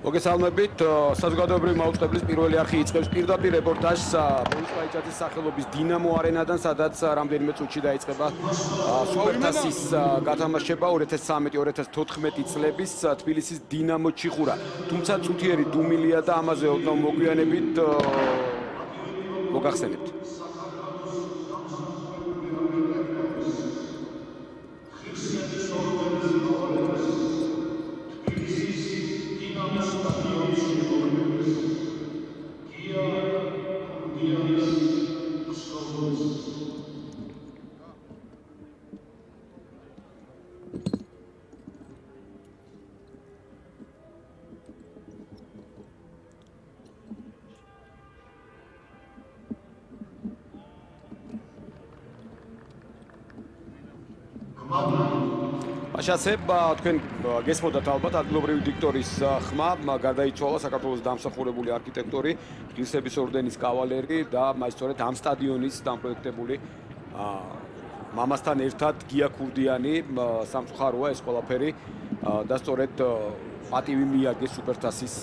მოგესალმებით საზოგადოებრივი მაუწყებლის პირველი არხი იწყებს პირდაპირ რეპორტაჟს ბოლსვაიჭაძის სახელობის დინამო არენადან სადაც რამდენიმე წუთში დაიწყება სუპერთასის გათამაშება 2013-2014 წლების თბილისის დინამო ჩიხურა. თუმცა წუთიერი დუმილია და ამაზე ოდნავ მოგვიანებით მოგახსენებთ მაშასებ თქვენ გესმოდათ ალბათ ადგილობრივი დიქტორის ხმა გადაიცვალა საქართველოს დამსახურებული არქიტექტორი ღირსების ორდენის კავალერი და მაისტორეთ ამ სტადიონის დამპროექტებული მამასთან ერთად გია ქურდიანი სამწუხაროა ეს ყველაფერი და სწორედ პატივი მიაგეს სუპერთასის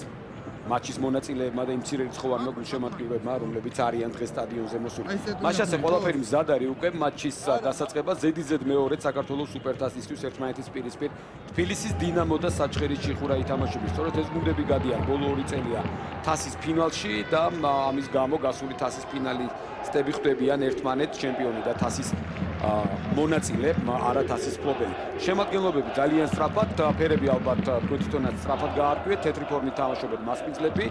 მატჩის მონაწილეებმა და იმ მცირე რიცხოვანმა გულშემატკივრებმა, რომლებიც არიან დღეს სტადიონზე მოსული. მაშასე ყველაფერი მზად არის უკვე მატჩის დასაწყება ზედიზედ მეორედ საქართველოს სუპერთასისთვის ერთმანეთის პირისპირ თბილისის დინამო და საჩხერის ჩიხურა ითამაშებს. სწორედ ეს გუნდები გადიან ბოლო ორი წელია თასის ფინალში და ამის გამო გასული თასის ფინალი სტები ხვდებიან ერთმანეთს ჩემპიონი და თასის მონაწილე არათ ასისფლობელი. შემადგენლობები ძალიან სწრაფად, ფერები ალბათ თვითონაც სწრაფად გაარკვიეთ, თეთრი ფორმით თამაშობენ მასპინძლები,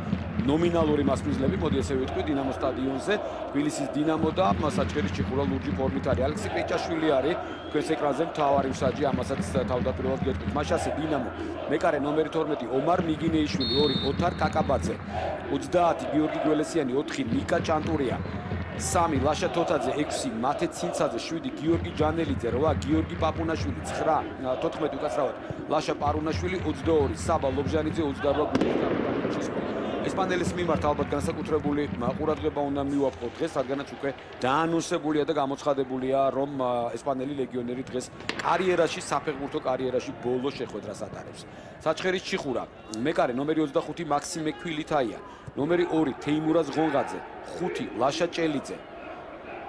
ნომინალური მასპინძლები, მოდი ესე ვიტყვი, დინამო სტადიონზე, თბილისის დინამო და საჩხერის ჩიხურა ლურჯი ფორმით არის. ალექსი პეჭაშვილი არის ჩვენს ეკრანზე მთავარი მსაჯი, ამასაც თავდაპირველად გეტყვით. მაშასე დინამო მეკარე ნომერი 12 ომარ მიგინეიშვილი, 2 ოთარ კაკაბაძე, 30 გიორგი გველესიანი, 4 ნიკა ჩანტურია. 3 ლაშა თოთაძე 6 მათე ცინცაძე 7 გიორგი ჯანელიძე 8 გიორგი პაპუნაშვილი 9 14 უკაცრავად ლაშა პარუნაშვილი 22 საბა ლობჟანიძე 28 გუნდის კაპიტანი ესპანელის მიმართ ალბათ განსაკუთრებული ყურადღება უნდა მივაფხოთ დღეს რადგანაც უკვე დაანონსებულია და გამოცხადებულია რომ ესპანელი ლეგიონერი დღეს კარიერაში საფეხბურთო კარიერაში ბოლო შეხვედრას ატარებს. საჩხერის ჩიხურა. მეკარე ნომერი 25 მაქსიმე ქვილითაია. ნომერი 2 თეიმურაზ ღონღაძე. 5 ლაშა ჭელიძე.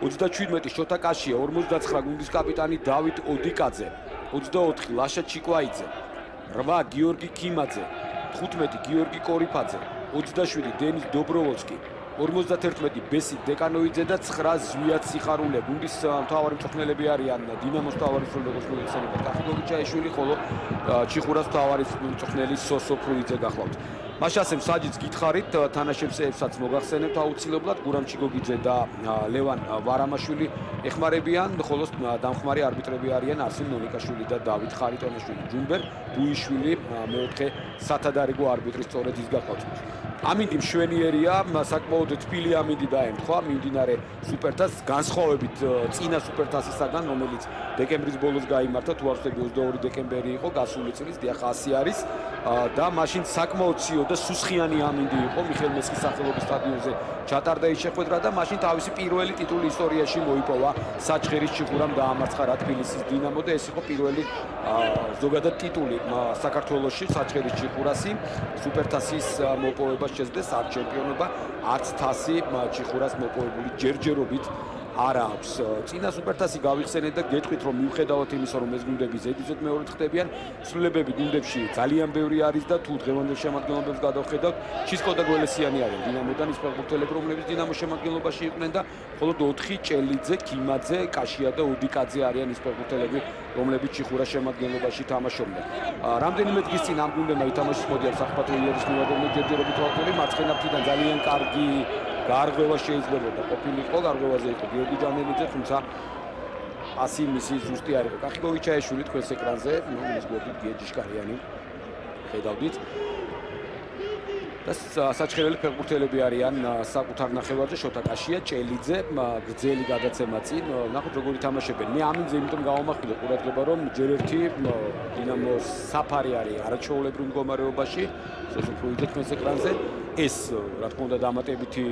37 შოთა კაშია. 59 გუნდის კაპიტანი დავით ოდიკაძე. 24 ლაშა ჩიკვაიძე. 8 გიორგი ქიმაძე. 15 გიორგი კორიფაძე 27 დენის დობროვოცკი 51 ბესი დეკანოიძე და 9 ზვიად სიხარულე გუნდის მთავარი მწვრთნელები არიან დინამოს მთავარი სრულეგოს მოიხსენება კახიგოვიჩაიშვილი ხოლო ჩიხურას მთავარი მწვრთნელი სოსო ფრუიძე გახლავთ მაშასე მსაჯიც გითხარით თანაშემსეებსაც მოგახსენებთ აუცილებლად. გურამ ჩიგოგიძე და ლევან ვარამაშვილი ეხმარებიან. ხოლო დამხმარე არბიტრები არიან არსენ ნონიკაშვილი და დავით ხარიტონაშვილი. ჯუმბერ ბუიშვილი მეოთხე სათადარიგო არბიტრი სწორედ ის გახლავთ ამინდი მშვენიერია, საკმაოდ თბილი ამინდი დაემთხვა მიმდინარე სუპერთას განსხვავებით წინა სუპერთასისაგან, რომელიც დეკემბრის ბოლოს გამართა, თუ არ ვთქვი 22 დეკემბერი იყო გასული წლის, დიახ 100 არის. და მაშინ საკმაოდ ციო და სუსხიანი ამინდი იყო მიხელ მესხის სახელობის სტადიონზე ჩატარდა ის შეხვედრა და მაშინ თავისი პირველი ტიტული ისტორიაში მოიპოვა. საჩხერის ჩიხურამ დაამარცხა რა თბილისის დინამო და ეს იყო პირველი ზოგადად ტიტული საქართველოსში საჩხერის ჩიხურასი. სუპერთასის მოპოვება შეძლეს არ ჩემპიონობა არც თასი ჩიხურას მოპოვებული ჯერჯერობით არ აქვს. წინა სუპერთასი გავიხსენეთ და გეტყვით რომ მიუხედავად იმისა რომ ეს გუნდები ზედიზედ მეორედ ხდებიან, ცვლილებები გუნდებში ძალიან ბევრი არის და თუ დღევანდელ შემადგენლობებს გადავხედავთ, ჩისკო და გველესიანი არის დინამოდან ის ფეხბურთელები რომლებიც დინამო შემადგენლობაში იყვნენ და მხოლოდ 4 ჭელიძე, კიმაძე, კაშია და უდიკაძე არიან ის ფეხბურთელები რომლებიც ჩიხურა შემადგენლობაში თამაშობდნენ. რამდენიმე დღის წინ ამ გუნდებმა ითამაშეს მოდი ამ საფრთხე იერის მივადებული ჯერჯერობით ვაკური მარცხენა ფრთიდან ძალიან კარგი გარღვევა შეიძლება და ყოფილიყო გარღვევაზე იყო გიორგი ჯანელიძე თუმცა ასი მისი ზუსტი არ იყო. კახიგოვიჩაიშვილი თქვენს ეკრანზე ნუ ის გოდი გიეჯიშკარიანი ხედავდით. და საჩხერელი ფეხბურთელები არიან საკუთარ ნახევარზე შოთა კაშია ჭელიძე გრძელი გადაცემა წინ ნახოთ როგორი თამაშობენ მე ამინზე იმიტომ გავამახვილე. ყურადღება რომ ჯერ ერთი დინამოს საფარი არის არაჩვეულებრივ მდგომარეობაში. იდეთ თქვენს ეკრანზე ეს რა თქმა უნდა დამატებითი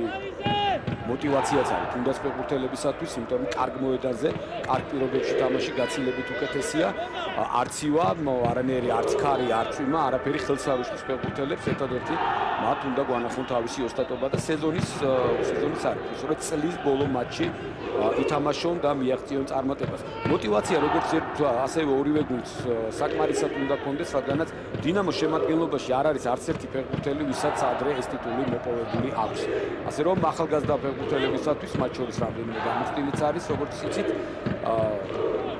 мотиваციაც არის თუნდაც ფეხბურთელებისათვის, იმიტომ რომ კარგ მოედანზე, კარგ პირობებში თამაში გაცილებით უკეთესია. არცივა, არანაირი არც ქარი, არც წვიმა, არაფერი ხელს არ უშლის ფეხბურთელებს ერთადერთი მათ უნდა გვანახონ თავისი ოსტატობა და სეზონის სეზონის არის. სწორედ წლის ბოლო მატჩში ითამაშონ და მიაღწიონ წარმატებას. мотивация როგორც ასევე ორივე გუნდს საკმარისად უნდა კონდეს, რადგანაც დინამოს შემადგენლობაში არ არის არც ერთი ფეხბურთელი, ვისაც ადრე ეს ტიტული მოპოვებული აქვს. ასე რომ ახალგაზრდა ფეხბურთელებისათვის მათ შორის რამდენიმე გამოცდილიც არის, როგორც იცით,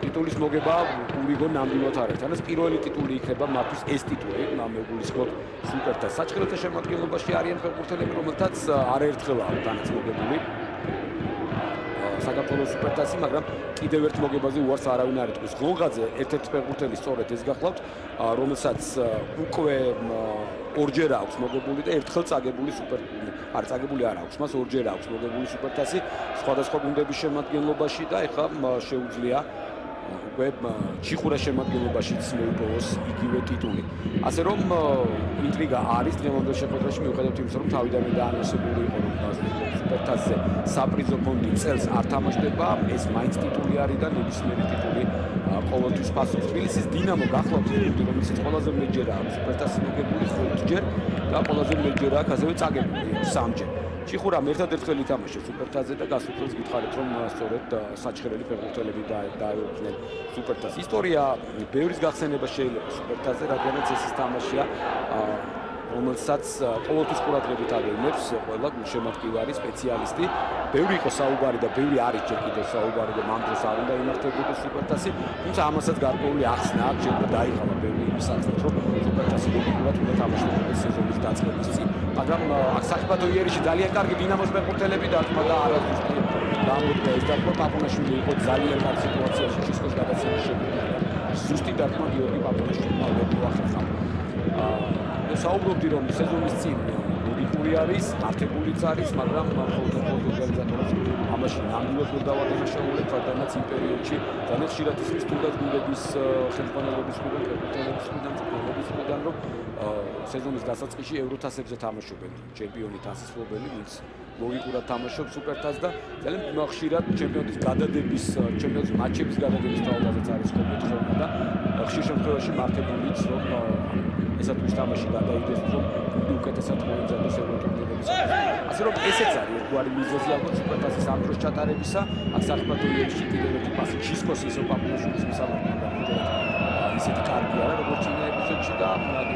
ტიტულის მოგება ურიგო ნამდვილად არის. თანაც პირველი ტიტული იქნება მათთვის ეს ტიტული, მეგულისხმობ სუპერთა საჭიროთა შემადგენლობაში არიან ფეხბურთელები, რომელთაც არაერთხელაა თანაც მოგებული. საქართველოს სუპერთასი, მაგრამ კიდევ ერთ მოგებაზე უარს არავინ არ იტყვის. გონღაძე ერთ-ერთი ფეხბურთელი სწორედ ეს გახლავთ, რომელსაც უკვე ორჯერ აქვს მოგებული და ერთხელ წაგებული სუპერ არ წაგებული არ აქვს, მას ორჯერ აქვს მოგებული სუპერთასი სხვადასხვა გუნდების შემადგენლობაში და ეხლა შეუძლია უკვე ჩიხურა შემადგენლობაშიც მოიპოვოს იგივე ტიტული. ასე რომ ინტრიგა არის დღევანდელ შეხვედრაში მიუხედავად იმისა, რომ თავიდანვე დაანონსებული იყო რომ სუპერთასზე საპრიზო ფონდი წელს არ თამაშდება, ეს მაინც ტიტული არის და ნებისმიერი ტიტული ყოველთვის ფასობს. თბილისის დინამო გახლავთ გუნდი, რომელიც ყველაზე მეჯერა აქვს სუპერთასი მოგებული 5ჯერ და ყველაზე მეჯერა აქვს ასევე წაგებული 3ჯერ. ჩიხურამ ერთადერთხელ ითამაშა სუპერთასზე და გასულს გითხარით რომ სწორედ საჩხერელი ფეხბურთელები დაეუფლნენ სუპერთას. ისტორია ბევრის გახსენება შეიძლება სუპერთასზე, რადგანაც ეს ის თამაშია რომელსაც ყოველთვის ყურადღებით აღიარებს ყველა გულშემატკივარი სპეციალისტი. ბევრი იყო საუბარი და ბევრი არის ჯერ კიდევ საუბარი და მამ დროს არ უნდა იმართებოდეს სუპერთასი, თუმცა ამასაც გარკვეული ახსნა აქვს, შეიძლება დაიხალა ბევრი იმის ახსნით, რომ სუპერთასი მოგებულად უნდა თამაშდეს სეზონის დაწყების წინ. მაგრამ აქ საფათო იერიში ძალიან კარგი დინამოს ფეხბურთელები დარტყმა და არასდროს გამოდგა ეს დარტყმა პაპონაშვილი იყო ძალიან კარგი სიტუაციაში ჩისკოს გადაცემის შედეგად. ზუსტი დარტყმა გიორგი პაპონაშვილმა მოახერხა. აა საუბრობდი რომ სეზონის წინ ლოგიკური არის, არტიკულიც არის, მაგრამ მხოლოდ ორგანიზატორებს ამაში ნამდვილად ვერ დავადანაშაულებთ, რადგანაც იმ პერიოდში ძალიან ხშირად ისმის თუნდაც გუნდების ხელმძღვანელობის მხრიდან, ფეხბურთელების მხრიდან, ფეხბურთელების მხრიდან, რომ სეზონის დასაწყისში ევროთასებზე თამაშობენ ჩემპიონი თასისფლობელი, ვინც ლოგიკურად თამაშობს სუპერთასს და ძალიან ხშირად ჩემპიონის გადადების, ჩემპიონის მატჩების გადადების თაობაზეც არის კომპეტიცია და ხშირ შემთხვევაში მართებულიც რომ ესა თუ თამაში გადაიდეს რომ უკეთესად მოიძახოს ევროტურნირების. ასე რომ ესეც არის ერთგვარი მიზეზი ალბათ სუპერთასის ამ დროს ჩატარებისა, აქ საფრთხეებში კიდევ ერთი პასი ჩისკოს ისო პაპულაშვილის მისამართი და ისეთი კარგი არა როგორც წინა ეპიზოდში და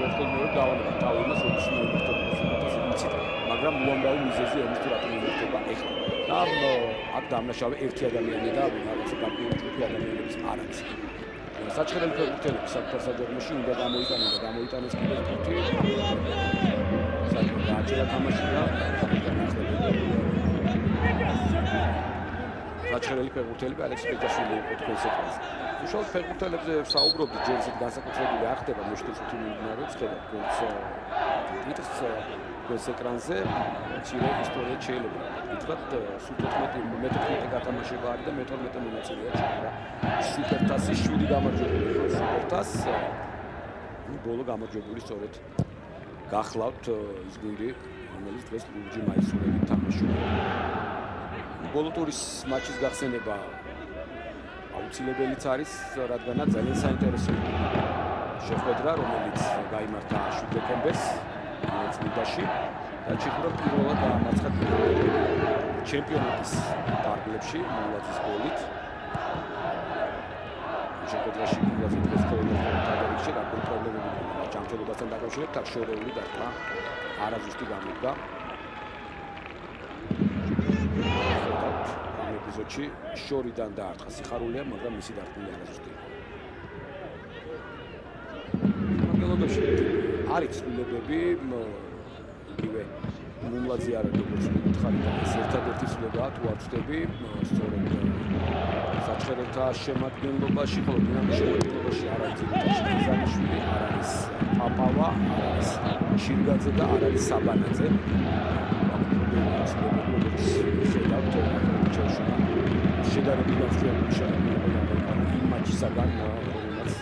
ერთხელ მეორე დავალება თავი იმას რომ სუპერთასი ვიცით, მაგრამ უამრავი მიზეზი არის თუ რატომ იმართება ეხლა. და აქ დამნაშავე ერთი ადამიანი და რაღაცა პარტიული ჯგუფი ადამიანების არ არის. საჩხერელი ფეხბურთელები საფრთხესადერმოში უნდა გამოიტანონ და გამოიტანოს კიდევ ერთი. საერთოდ გააჩერა თამაში და საჩხერელი ფეხბურთელები ალექს პეჯაშვილი იყო თქვენს ეკრანზე. უშუალოდ ფეხბურთელებზე საუბრობდი ჯერ ისეთ განსაკუთრებული არ ხდება უთი მიმდინარეობს ხედავთ თქვენს ტიტს თქვენს ეკრანზე ცირე ისტორია შეიძლება ითქვათ სულ 14 მე-14 გათამაშება არის და მე-12 მონაწილეა ჩაირა სუპერთასის შვიდი გამარჯვებული ხო სუპერთას ბოლო გამარჯვებული სწორედ გახლავთ ის გუნდი რომელიც დღეს ლურჯი მაისურები თამაშობს. ბოლო ტურის მატჩის გახსენება აუცილებელიც არის რადგანაც ძალიან საინტერესო შეხვედრა რომელიც გამართა 7 დეკემბერს წლიდაში და ჩიხურა პირველად დაამარცხა ჩემპიონატის დარგლებში მოლაძის გოლით. შეხვედრაში მოლაძის დღეს თამაში და პრობლემები ჯანმრთელობასთან დაკავშირებით აქ შორეული დარტყმა არაზუსტი გამოდგა. ამ ეპიზოდში შორიდან დაარტყა სიხარულია, მაგრამ მისი დარტყმა არაზუსტი. მაგალითად არის ცვლილებები მუმლაძე არის როგორც მითხარი და ეს ერთადერთი ცვლილებაა თუ არ ვწდები სწორედ საჩხერელთა შემადგენლობაში ხოლო დინამოს შემადგენლობაში არ არის ზანიშვილი არ არის პაპავა არ არის შირგაძე და არ არის საბანაძე. შედარებით გასწრებული შეხედა იმ მატჩისაგან რომელიც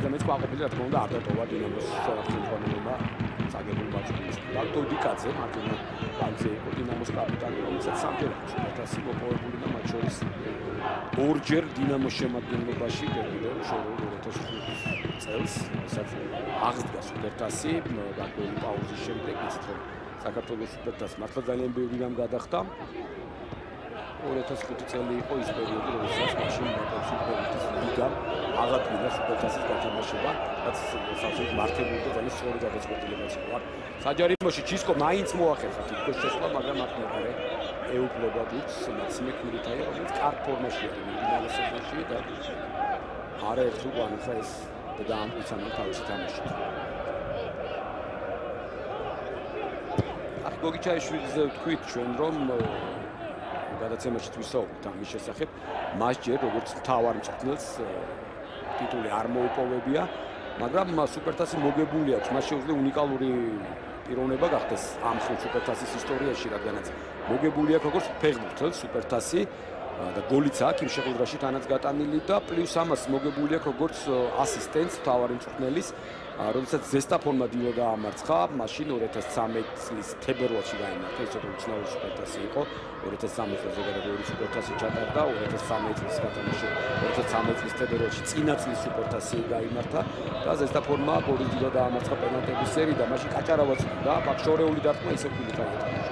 და მეც ყვაყოფილი რა თქმა უნდა არ დატოვა დინამოს ხელმძღვანელობა აგებული მაჩვენებს. დოდიკაძე მარჯვენა ფლანგზე იყო დინამოს კაპიტანი, რომელსაც აქვს სუპერთასი მოპოვებული და მათ შორის ორჯერ დინამოს შემადგენლობაში კიდევ შეერულ 2005 წელს, რასაც აღდგა სუპერთასი დაკველი პაუზის შემდეგ, იცით რომ საქართველოს სუპერთასი მართლა ძალიან ბევრი რამ გადახდა. 2005 წელი იყო ის პერიოდი, როდესაც მაშინ სუპერთასის ლიგა აღადგინა სუპერთასის გათამაშება, რაც საერთოდ მართებული და ძალიან სწორი გადაწყვეტილებაც იყო. საჯარიმოში ჩისკო მაინც მოახერხა თითქოს შესვლა, მაგრამ აქ მეორე ეუფლება დუც მაქსიმე კურიტაია, რომელიც კარგ ფორმაში არის მინიმალურ სეზონში და არაერთხელ უანახა ეს და ამბიცია თავისი თამაში. აქ გოგიჩაიშვილზე ვთქვით ჩვენ რომ გადაცემაში თვისაუბრთ ამის შესახებ, მას ჯერ როგორც მთავარ მწვრთნელს ტიტული არ მოუპოვებია, მაგრამ სუპერთასი მოგებული აქვს, მას შეუძლია უნიკალური პიროვნება გახდეს ამ სუპერთასის ისტორიაში, რადგანაც მოგებული აქვს როგორც ფეხბურთელს სუპერთასი და გოლიც აქვს იმ შეხვედრაში თანაც გატანილი და პლუს ამას მოგებული აქვს როგორც ასისტენტს თავარი მწვრთნელის როდესაც ზესტაფონმა დილო დაამარცხა, მაშინ 2013 წლის თებერვალში გაიმართა, ეს უფრო უცნაური სუპერთასი იყო. 2013 წელს ზოგადად ორი სუპერთასი ჩატარდა, 2013 წლის გათამაში 2013 წლის თებერვალში წინა წლის სუპერთასი გაიმართა და ზესტაფონმა ორი დილო დაამარცხა პენალტების სერი და მაშინ კაჭარავაც და ბაქშორეული დარტყმა ისე ფულით აიტანა.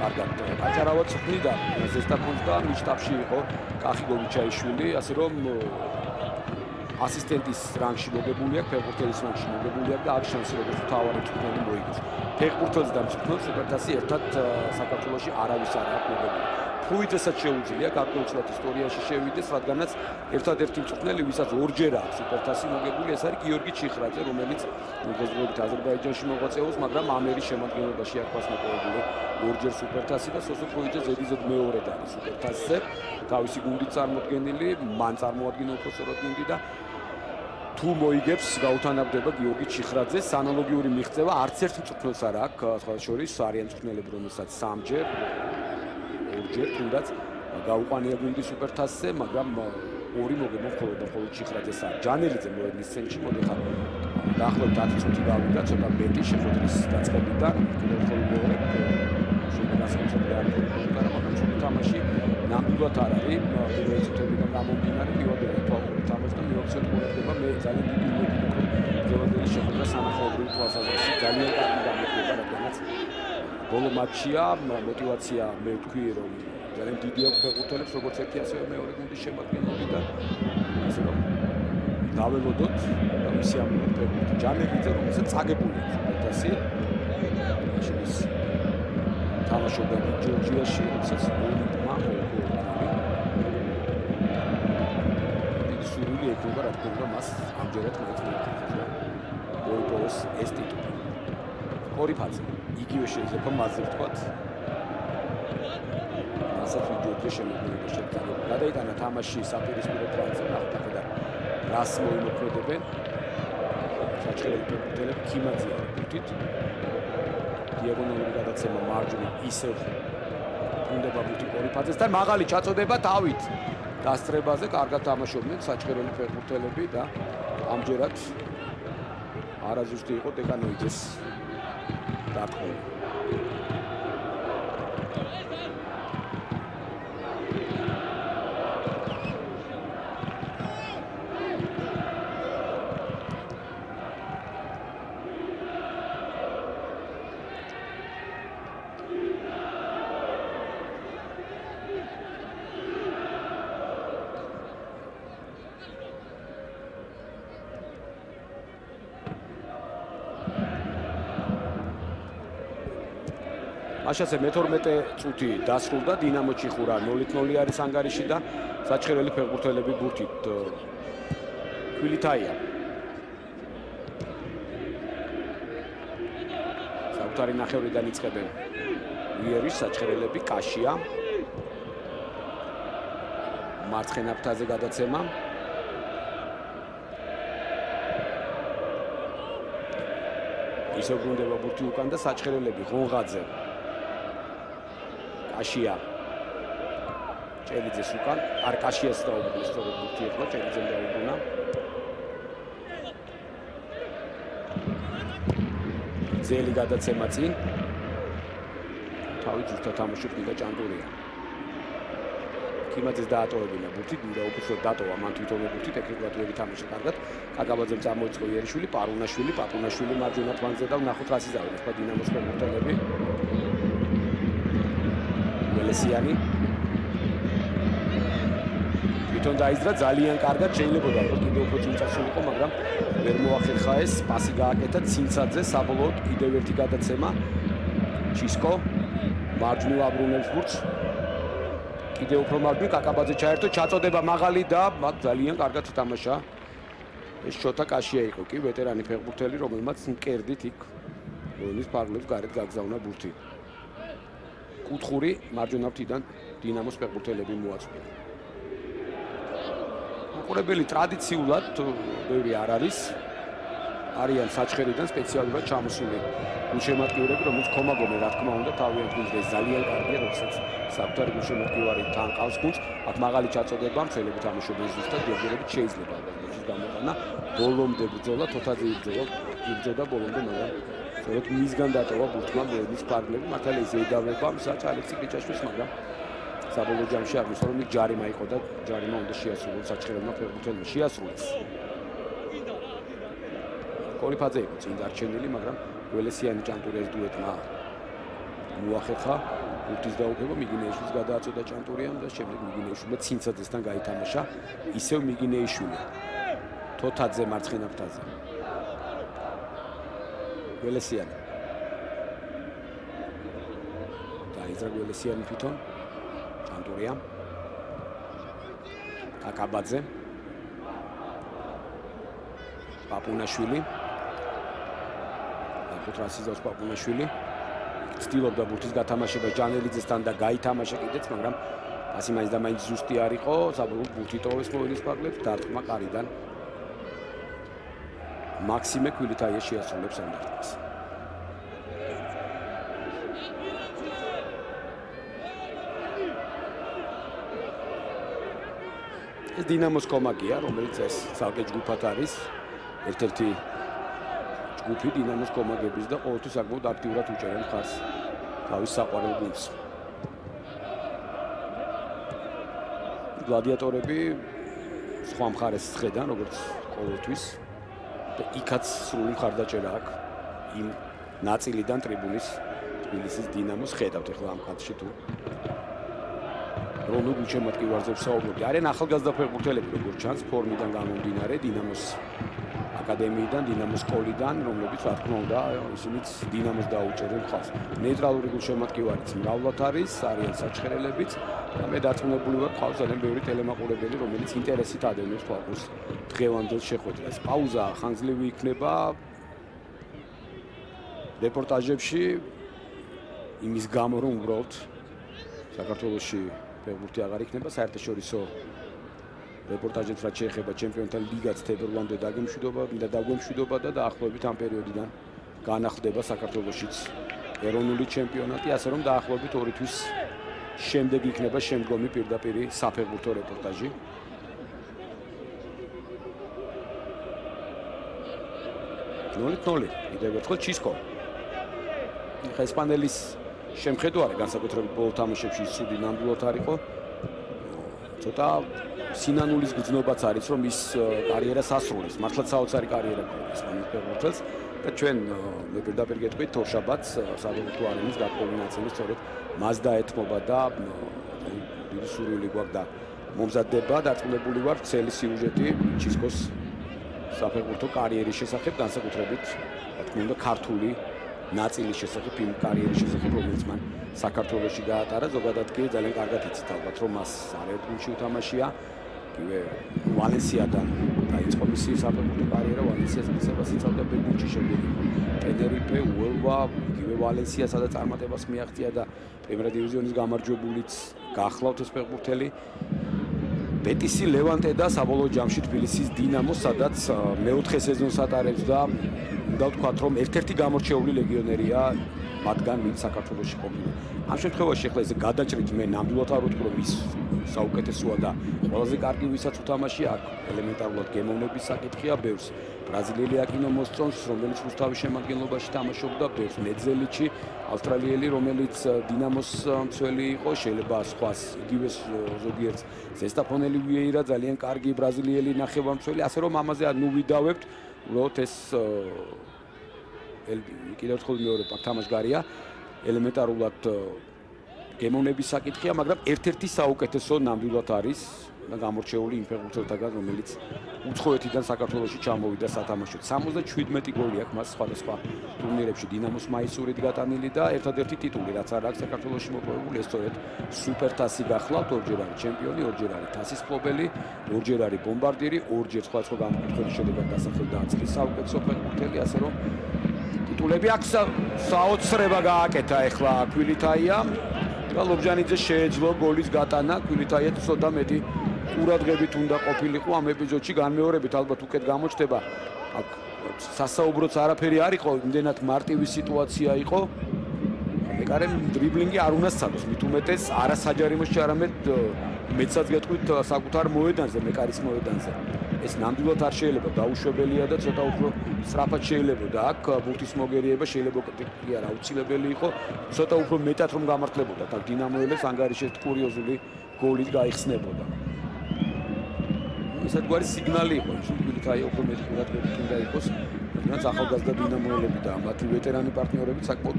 კარგად, კაჭარავაც ხნიდა ზესტაფონს და მის შტაბში იყო კახიგოვიჩაიშვილი, ასე რომ ასისტენტის რანგში მოგებული აქვს, ფეხბურთელის რანგში მოგებული აქვს და არის შანსი როგორც თავარი წვრთნელი მოიგოს. ფეხბურთელს და მწვრთნელს სუპერთასი ერთად საქართველოში არავის არ აქვს მოგებული. ფრუიძესაც შეუძლია გარკვეულწილად ისტორიაში შევიდეს, რადგანაც ერთადერთი მწვრთნელი, ვისაც ორჯერ აქვს სუპერთასი მოგებული, ეს არის გიორგი ჩიხრაძე, რომელიც მოგზაურობით აზერბაიჯანში მოღვაწეობს, მაგრამ ამერის შემადგენლობაში აქვს მოპოვებული ორჯერ სუპერთასი და სოსო ფრუიძე ზედიზედ მეორედ არის სუპერთასზე. თავისი გუნდი წარმოადგენილი, მან წარმოადგენა უფრო სწორად გუნდი და თუ მოიგებს გაუთანაბდება გიორგი ჩიხრაძეს ანალოგიური მიღწევა არც ერთ მწვრთნელს არ აქვს სხვა შორის არიან მწვრთნელები რომელსაც სამჯერ ორჯერ თუნდაც გაუყანია გუნდი სუპერთასზე მაგრამ ორი მოგება მხოლოდ და მხოლოდ ჩიხრაძეს არის ჯანელიძე მოედნის ცენტრში მოდი ხარ დაახლოებით 10 წუთი გავიდა ცოტა მეტი შეხვედრის დაწყებიდან კიდევ ხოლმე მეორე შეიძლება გასაკუთრებული არ არის მაგრამ ჩვენ თამაში ნამდვილად არ არის. პირველი წუთებიდან გამომდინარე პირველი თვალყური თამაში და მიოქცეთ ყურადღება მე ძალიან დიდი იმედი მაქვს ძელანდიის შეხვედრა სანახაობრივი თვალსაზრისით ძალიან კარგი გამოდგება რადგანაც ბოლო მატჩია, мотиваცია მე ვთქვი რომ ძალიან დიდი აქვს ფეხბურთელებს, როგორც ერთი ასევე მეორე გუნდის შემადგენლობი და ასე რომ დაველოდოთ და მისი ამ ფეხბურთი. ჯანეგიძე რომელსაც წაგებული აქვს 1000 შეის თამაშობდა ჯორჯიაში, რომელსაც გოლი. თმა სურვილი ექნება რა თქმა უნდა მას ამჯერად მოიწვია გოლი ეს ტიტული. ორი ფაზა იგივე შეიძლება მასზე ვთქვათ ასაც ვიდეოზე შემოგვიყვება შედგება გადაიტანა თამაში საპირისპირო ტრანსფერ ახლა და რას მოიმოქმედებენ? საჭიროა პუნქტები კიმაძია პუნქტით დიაგონალური გადაცემა მარჯვნივ ისევ უნდა ბაბუთი ორი ფაზას და მაღალი ჩაწოდება დავით. დასწრებაზე კარგად თამაშობდნენ საჭიროელი ფეხბურთელები და ამჯერად არაზუსტი იყო დეკანოიძეს დარტყმული აშასე მე-12 წუთი დასრულდა. დინამო ჩიხურა 0-0 არის ანგარიში და საჭირელი ფეხბურთელები ბურთით ქვილითაია. საუთარი ნახევრიდან იწყებენ ვიერის საჭირელები კაშია. მარცხენა ფრთაზე გადაცემა. ისე გუნდება ბურთი უკან და საჭირელები ღონღაძე კაშია ჭელიძეს უკან არ კაშიას დაუბრუნდა სწორედ ბურთი ეხლა ჭელიძემ დაუბრუნა გრძელი გადაცემა წინ. თავი ზუსტად თამაშობს ნიკა ჭანტურია. კიმაძეს დაატოვებინა ბურთი, მინდა უბრალოდ დატოვა მან თვითონ ბურთი, ტექნიკურად ვერ ითამაშა კარგად. კაკაბაძემ წამოიწყო იერიშვილი, პარუნაშვილი, პაპუნაშვილი მარჯვენა ფლანგზე და ნახოთ რა სიზავნის და დინამოს ფეხბურთელები. ველესიანი თვითონ დაიძრა ძალიან კარგად შეიძლება და კიდევ უფრო წინწასულიყო, მაგრამ ვერ მოახერხა ეს პასი გააკეთა ცინცაძე საბოლოოდ კიდევ ერთი გადაცემა. ჩისკო მარჯვნივ აბრუნებს ბურთს. კიდევ უფრო მარჯვნივ კაკაბაძე ჩაერთო, ჩაწოდება მაღალი და მაგ ძალიან კარგად თამაშა. ეს შოთა კაშია იყო კი ვეტერანი ფეხბურთელი, რომელმაც მკერდით იქ რონის პარლებს გარეთ გაგზავნა ბურთი. კუთხური მარჯვენა ფრთიდან დინამოს ფეხბურთელები მოაწყვეტა. მაყურებელი ტრადიციულად ბევრი არ არის. არიან საჩხერიდან სპეციალურად ჩამოსული გულშემატკივრები რომელიც კომაგონე რა თქმა უნდა თავიანთ გუნდს ძალიან კარგია როდესაც საფთარი გულშემატკივარი თან ყავს გუნდს. აქ მაღალი ჩაწოდება მცველები თამაშობენ ზუსტად დიაგერებით შეიძლება ალბათ გამოტანა ბოლომდე ბრძოლა თოთაძე იბრძოლა იბრძოდა ბოლომდე მაგრამ სწორედ მისგან დატოვა ბურთმა მერის პარკლები მართალია ისე იდავება საჭალექსი კიჭაშვილს მაგრამ საბოლოო ჯამში არის რომ ჯარიმა იყო და ჯარიმა უნდა შეასრულოს საჭიროებმა ფეხბურთელმა. შეასრულოს კოლიფაძე იყო წინ დარჩენილი მაგრამ ველესიანი ჭანტურიას დუეტმა მოახერხა. უთის დაუგება მიგინეიშვილს გადააწოდა ჭანტურიამ და შემდეგ მიგინეიშვილმა ცინცაძესთან გაითამაშა. ისევ მიგინეიშვილი თოთაძე მარცხენა ფრთაზე ველესიანი დაიძრა ველესიანი თვითონ. ჭანტურია კაკაბაძე. პაპუნაშვილი. ხუთრასიზავს პაპუნაშვილი. ცდილობდა ბურთის გათამაშება ჯანელიძესთან და გაითამაშა კიდეც მაგრამ ასე მაინც და მაინც ზუსტი არ იყო. საბოლოოდ ბურთი ტოვეს მოელის პარკლებს დარტყმა კარიდან მაქსიმე კვილიტაია შეასრულებს ამ დარტყმას ეს დინამოს კომაგია, რომელიც ეს ცალკე ჯგუფად არის. ერთ-ერთი ჯგუფი დინამოს კომაგების და ყოველთვის საკმაოდ აქტიურად უჭერენ ხარს თავის საყვარელ გუნდს. გლადიატორები სხვა მხარეს ხედან, როგორც ყოველთვის და იქაც სრული მხარდაჭერა აქვს იმ ნაწილიდან ტრიბუნის თბილისის დინამოს ხედავთ ახლა ამ ხალხში თუ რომ უგულ შემატკივარზე ვსაუბრობდი. არიან ახალგაზრდა ფეხბურთელები, როგორც ჩანს, ფორმიდან გამომდინარე, დინამოს აკადემიიდან, დინამოს სკოლიდან, რომლებიც რა თქმა უნდა, ისინიც დინამოს დაუჭერენ ხალხს. ნეიტრალური გულ შემატკივარიც მრავლად არის, არიან საჩხერელებიც და მე დაწუნებული ვარ, ხალხს ძალიან ბევრი ტელემაყურებელი, რომელიც ინტერესით ადევნებს ფოკუს დღევანდელ შეხვედრას. პაუზა ხანგრძლივი იქნება რეპორტაჟებში იმის გამო რომ უბრალოდ საქართველოსში ფეხბურთი აღარ იქნება საერთაშორისო რეპორტაჟებს რაც შეეხება ჩემპიონთა ლიგაც თებერვლამდე დაგემშვიდობა, მინდა დაგვემშვიდობა და დაახლოებით ამ პერიოდიდან განახლდება საქართველოსიც ეროვნული ჩემპიონატი, ასე რომ დაახლოებით ორი თვის შემდეგ იქნება შემდგომი პირდაპირი საფეხბურთო რეპორტაჟი. ნოლი ნოლი, კიდევ ერთხელ ჩისკო. ხა ესპანელის შემხედვარი განსაკუთრებით ბოლო თამაშებში სუდი ნამდვილად არ იყო. ცოტა სინანულის გზნობაც არის, რომ ის კარიერას ასრულებს. მართლაც საოცარი კარიერა ამ ფეხბურთელს და ჩვენ მე პირდაპირ გეტყვით თორშაბათს საბოლოო არენის გაკომინაციის სწორედ მაზდა ეთმობა და დიდი სურვილი გვაქვს და მომზადდება დაწუნებული ვარ ცელი სიუჟეტი ჩისკოს საფეხბურთო კარიერის შესახებ განსაკუთრებით რა თქმა უნდა ქართული ნაწილის შესახებ იმ კარიერის შესახებ რომელიც მან საქართველოსში გაატარა ზოგადად კი ძალიან კარგად იცით ალბათ რომ მას არერთგუნში უთამაშია კივე ვალენსიადან დაიწყო მისი საფეხბურთო კარიერა ვალენსიას მისებას იწავდა ბეგუნჩი შემდეგ ტენერიფე უელვა კივე ვალენსია სადაც წარმატებას მიაღწია და პრემიერ დივიზიონის გამარჯვებულიც გახლავთ ეს ფეხბურთელი. ბეტისი ლევანტე და საბოლოო ჯამში თბილისის დინამო სადაც მეოთხე სეზონს ატარებს და უნდა ვთქვათ, რომ ერთ-ერთი გამორჩეული ლეგიონერია მათგან, ვინც საქართველოსში ყოფილა. ამ შემთხვევაში ახლა ეს გადაჭრით მე ნამდვილად არ ვთქვი, რომ ის საუკეთესოა და ყველაზე კარგი ვისაც უთამაში აქ ელემენტარულად გემოვნების საკითხია ბევრს. ბრაზილიელი აკინო მოსწონს, რომელიც რუსთავის შემადგენლობაში თამაშობდა, ბევრს მეძელიჩი, ავსტრალიელი, რომელიც დინამოს მცველი იყო, შეიძლება სხვას იგივე ზოგიერთს ზესტაფონელი ვიეირა, ძალიან კარგი ბრაზილიელი ნახევარმცველი, ასე რომ ამაზე ნუ ვიდავებთ, უბრალოდ ეს კიდევ ერთხელ მეორე თამაშგარია. ელემენტარულად გემოვნების საკითხია, მაგრამ ერთ-ერთი საუკეთესო ნამდვილად არის და გამორჩეული იმ ფეხბურთელთაგან, რომელიც უცხოეთიდან საქართველოში ჩამოვიდა სათამაშოდ. 77 გოლი აქვს მას სხვადასხვა ტურნირებში. დინამოს მაისურით გატანილი და ერთადერთი ტიტული, რაც არ აქვს საქართველოში მოპოვებული, ეს სწორედ სუპერთასი გახლავთ, ორჯერ არის ჩემპიონი, ორჯერ არის თასის მფლობელი, ორჯერ არის ბომბარდირი, ორჯერ სხვადასხვა გამოფხვრების შედეგად დასახელდა წლის საუკეთესო ფეხბურთელი, ასე რომ ტიტულები აქვს საოცრება გააკეთა. ახლა კვილიტაია და ლობჯანიძე შეეძლო გოლის გატანა. კვილიტაია ცოტა მეტი ყურადღებით უნდა ყოფილიყო ამ ეპიზოდში განმეორებით ალბათ უკეთ გამოჩდება. აქ სასაუბროც არაფერი არ იყო იმდენად მარტივი სიტუაცია იყო. მეკარემ დრიბლინგი არ უნდა სცადოს. მით უმეტეს არასაჯარიმოში არამედ მეცაც გეტყვით საკუთარ მოედანზე მეკარის მოედანზე. ეს ნამდვილად არ შეიძლება. დაუშვებელია და ცოტა უფრო სწრაფად შეიძლება. აქ ბურთის მოგერიება შეიძლება კი არა აუცილებელი იყო. ცოტა უფრო მეტად რომ გამართლებოდა. და დინამოელებს ანგარიშეთ კურიოზული გოლით გაიხსნებოდა ესეთ გვარი სიგნალი იყო თვითონ აი უფრო მეტი ყურადღებით უნდა იყოს. რაც ახალგაზრდა დინამოელები და მათი ვეტერანი პარტნიორები საკმაოდ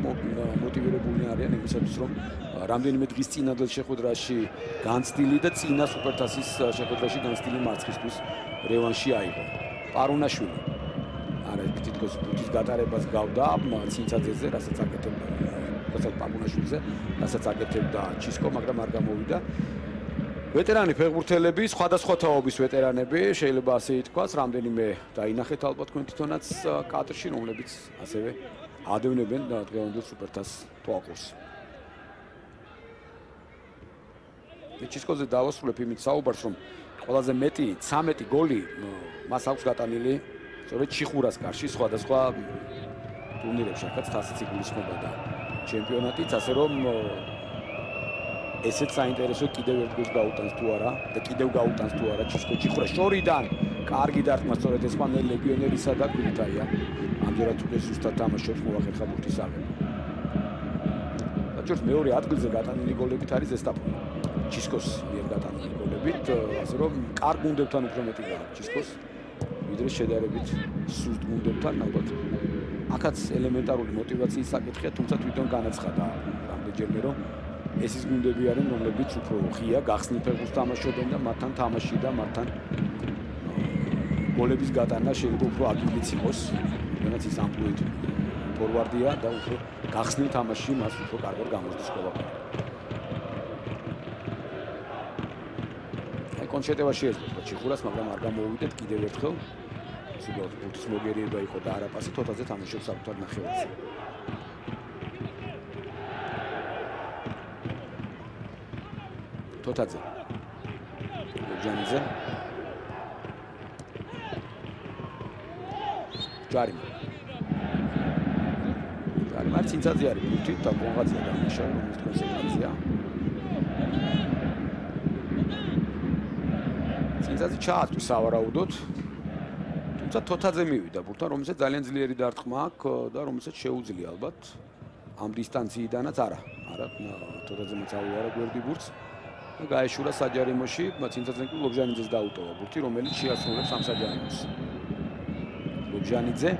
მოტივირებულნი არიან იმისათვის რომ რამდენიმე დღის წინადელ შეხვედრაში განცდილი და წინა სუპერთასის შეხვედრაში განცდილი მარცხისთვის რევანში აიღო. პარუნაშვილი. არა თითქოს ბუთის გატარებას გავდა ცინცაძეზე რასაც აკეთებდა რასაც პარუნაშვილზე რასაც აკეთებდა ჩისკო მაგრამ არ გამოვიდა ვეტერანი ფეხბურთელები, სხვადასხვა თაობის ვეტერანები, შეიძლება ასე ითქვას, რამდენიმე დაინახეთ ალბათ თქვენ თვითონაც კადრში, რომლებიც ასევე ადევნებენ დღევანდელ სუპერთას თვალყურს. ეჩისკოზე დავასრულებ იმით საუბარს, რომ ყველაზე მეტი 13 გოლი მას აქვს გატანილი სწორედ ჩიხურას კარში სხვადასხვა ტურნირებში, ახაც თასიც იგულისხმება და ჩემპიონატიც, ასე რომ ესეც საინტერესო კიდევ ერთ გულს გაუტანს თუ არა და კიდევ გაუტანს თუ არა ჩისკო ჩიხურა შორიდან. კარგი დარტყმა სწორედ ესპანელ ლეგიონერისა და გულიტაია ამჯერად უკვე ზუსტად თამაშობს მოახერხა ბურთის აღება დაჭერს მეორე ადგილზე გატანილი გოლებით არის ესტაპო ჩისკოს მიერ გატანილი გოლებით ასე რომ კარგ გუნდებთან უფრო მეტი გააქვს ჩისკოს. ვიდრე შედარებით სუსტ გუნდებთან ალბათ. აქაც ელემენტარული мотиваციის საკითხია თუმცა თვითონ განაცხადა რამდენჯერმე რომ ეს ის გუნდები არიან, რომლებიც უფრო ხია გახსნილ ფეხბურთს თამაშობენ და მათთან თამაში და მათთან გოლების გატანა შეიძლება უფრო ადვილიც იყოს, რადგან ის ამპლუით ფორვარდია და უფრო გახსნილ თამაში მას უფრო კარგად გამოსდის ყველაფერი. კონჩეტევა შეიძლება ჩიხურას, მაგრამ არ გამოუვიდეთ კიდევ ერთხელ. ის უბრალოდ ფუტის მოგერიება იყო და არაპასი თოთაზე თამაშობს საკუთარ ნახევარზე. თოთაძე ჯანიძე. ჯარი ჯარი მარც ინცაძე არის ბუთი და კონღაძე და რომელიც თქვენ სეგმენტია ინცაძე ჩაატვის ავარაუდოთ თუმცა თოთაძე მივიდა ბურთთან რომელსაც ძალიან ძლიერი დარტყმა აქვს და რომელსაც შეუძლია ალბათ ამ დისტანციიდანაც არა. არა თოთაძე მოწავლა გვერდი ბურთს გაეშურა საჯარიმოში, მაცინცაძე ლობჟანიძეს დაუტოვა ბურთი, რომელიც შეასრულებს ამ საჯარიმოს. ლობჟანიძე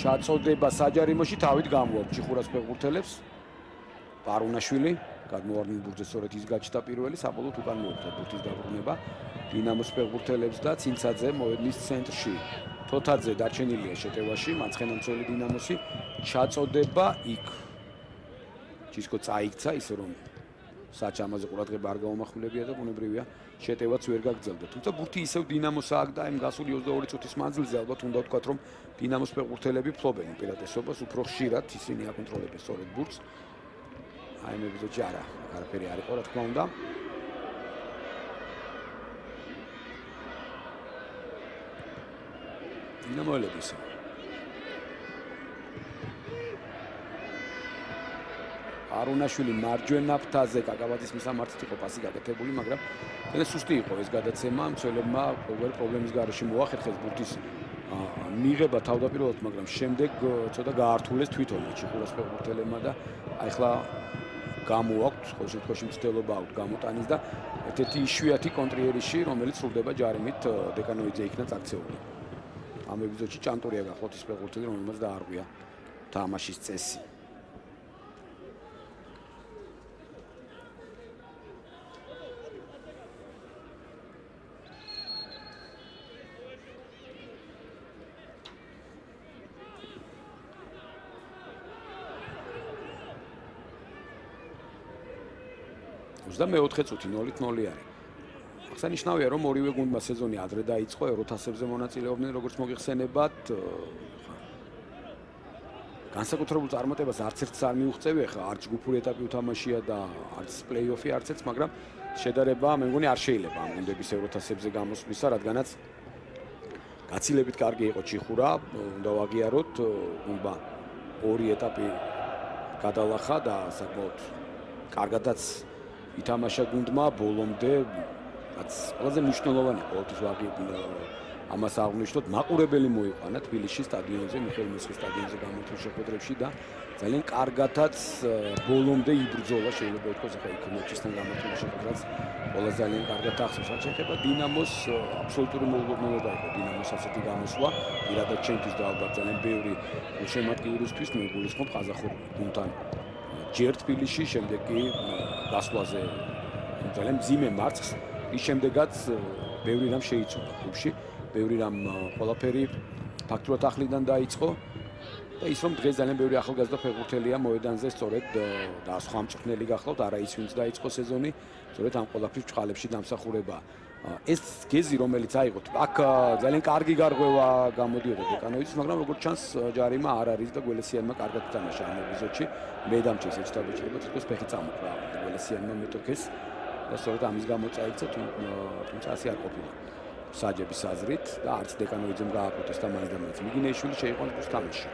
შაწოდება საჯარიმოში თავით გამოაქვს ჩიხურას ფეხბურთელებს. პარუნაშვილი გადმოვარდნილ ბურთზე სწორედ ის გაჩნდა პირველი, საბოლოოდ უკან მოუხდა ბურთის დაბრუნება დინამოს ფეხბურთელებს და ცინცაძე მოედნის ცენტრში. თოთაძე დარჩენილია შეტევაში, მარცხენა მცველი დინამოსი ჩაწოდება იქ. ჩისკო წაიქცა ისე რომ საჭ ამაზე ყურადღება არ გაუმახვილებია და ბუნებრივია შეტევაც ვერ გაგრძელდა. თუმცა ბურთი ისევ დინამოს ააგ და იმ გასული 22 წუთის მანძილზე ალბათ უნდა ვთქვათ რომ დინამოს ფეხბურთელები ფლობენ უპირატესობას უფრო ხშირად ისინი აკონტროლებენ სწორედ ბურთს. აი მე ვიზოჩი არა, არაფერი არ იყო რა თქმა უნდა. დინამოელების არუნაშვილი მარჯვენა ფრთაზე კაკაბაძის მისამართით იყო პასი გაკეთებული, მაგრამ ძალიან სუსტი იყო ეს გადაცემა, მცველებმა ყოველ პრობლემის გარეშე მოახერხეს ბურთის მიღება თავდაპირველად, მაგრამ შემდეგ ცოტა გაართულეს თვითონ ჩიხურას ფეხბურთელებმა და აი ახლა გამოაქვთ ყოველ შემთხვევაში მცდელობა აქვს გამოტანის და ერთ-ერთი იშვიათი კონტრიერიში, რომელიც სრულდება ჯარიმით დეკანოიძე იქნა წაქცეული. ამ ეპიზოდში ჭანტურია გახლავთ ის ფეხბურთელი, რომელმაც დაარღვია თამაშის წესი. და მეოთხე წუთი 0-0 არის. აღსანიშნავია რომ ორივე გუნდმა სეზონი ადრე დაიწყო ევროთასებზე მონაწილეობდნენ როგორც მოგიხსენებათ განსაკუთრებულ წარმატებას არც ერთს არ მიუღწევი ახლა არც ჯგუფური ეტაპი უთამაშია და არც პლეიოფი არც ერთს მაგრამ შედარება მე მგონი არ შეიძლება ამ გუნდების ევროთასებზე გამოსვლისა რადგანაც გაცილებით კარგი იყო ჩიხურა უნდა ვაღიაროთ გუნდმა ორი ეტაპი გადალახა და საკმაოდ კარგადაც ითამაშა გუნდმა ბოლომდე რაც ყველაზე მნიშვნელოვანი ყოველთვის ვაგი ამას აღნიშნოთ. მაყურებელი მოიყვანა თბილისში სტადიონზე მიხეილ მესხის სტადიონზე გამოთვლილ შეხვედრებში და ძალიან კარგათაც ბოლომდე იბრძოლა შეიძლება ითქვას ახლა იქ მოჩისთან გამოთვლილ შეხვედრას ყველა ძალიან კარგად ახსოვს. რაც შეეხება დინამოს აბსოლუტური მოულოდნელობა იყო. დინამოს ასეთი გამოსვლა პირადად ჩემთვის და ალბათ ძალიან ბევრი შემატკივრისთვის მე გულისხმობ ყაზახურ გუნდთან ჯერ თბილისში შემდეგ კი გასვლაზე ძალიან ძიმე მარცხს. ის შემდეგაც ბევრი რამ შეიცვალა კლუბში. ბევრი რამ ყველაფერი ფაქტურად ახლიდან დაიწყო. და ის რომ დღეს ძალიან ბევრი ახალგაზრდა ფეხბურთელია მოედანზე სწორედ და სხვა მწვრთნელი გახლავთ არა ის ვინც დაიწყო სეზონი სწორედ ამ ყველაფრის ჭხალებში დამსახურება ეს გეზი რომელიც აიღოთ აქ ძალიან კარგი გარღვევა გამოდიოდა დეკანოვის მაგრამ როგორც ჩანს ჯარიმა არ არის და გველესიანმა კარგად თამაშა ამ ეპიზოდში. მე დამჭეს ეჭდაბეჭდება თვითონ ფეხი წამოყრა გველესიანმა მეტოქეს და სწორედ ამის გამო წაიქცა თუმცა ასე არ ყოფილა საჯების აზრით და არც დეკანოვიძემ გააკეთეს და მაინც და მაინც. მიგინეიშვილი შეიყვანს ბუს თამაში.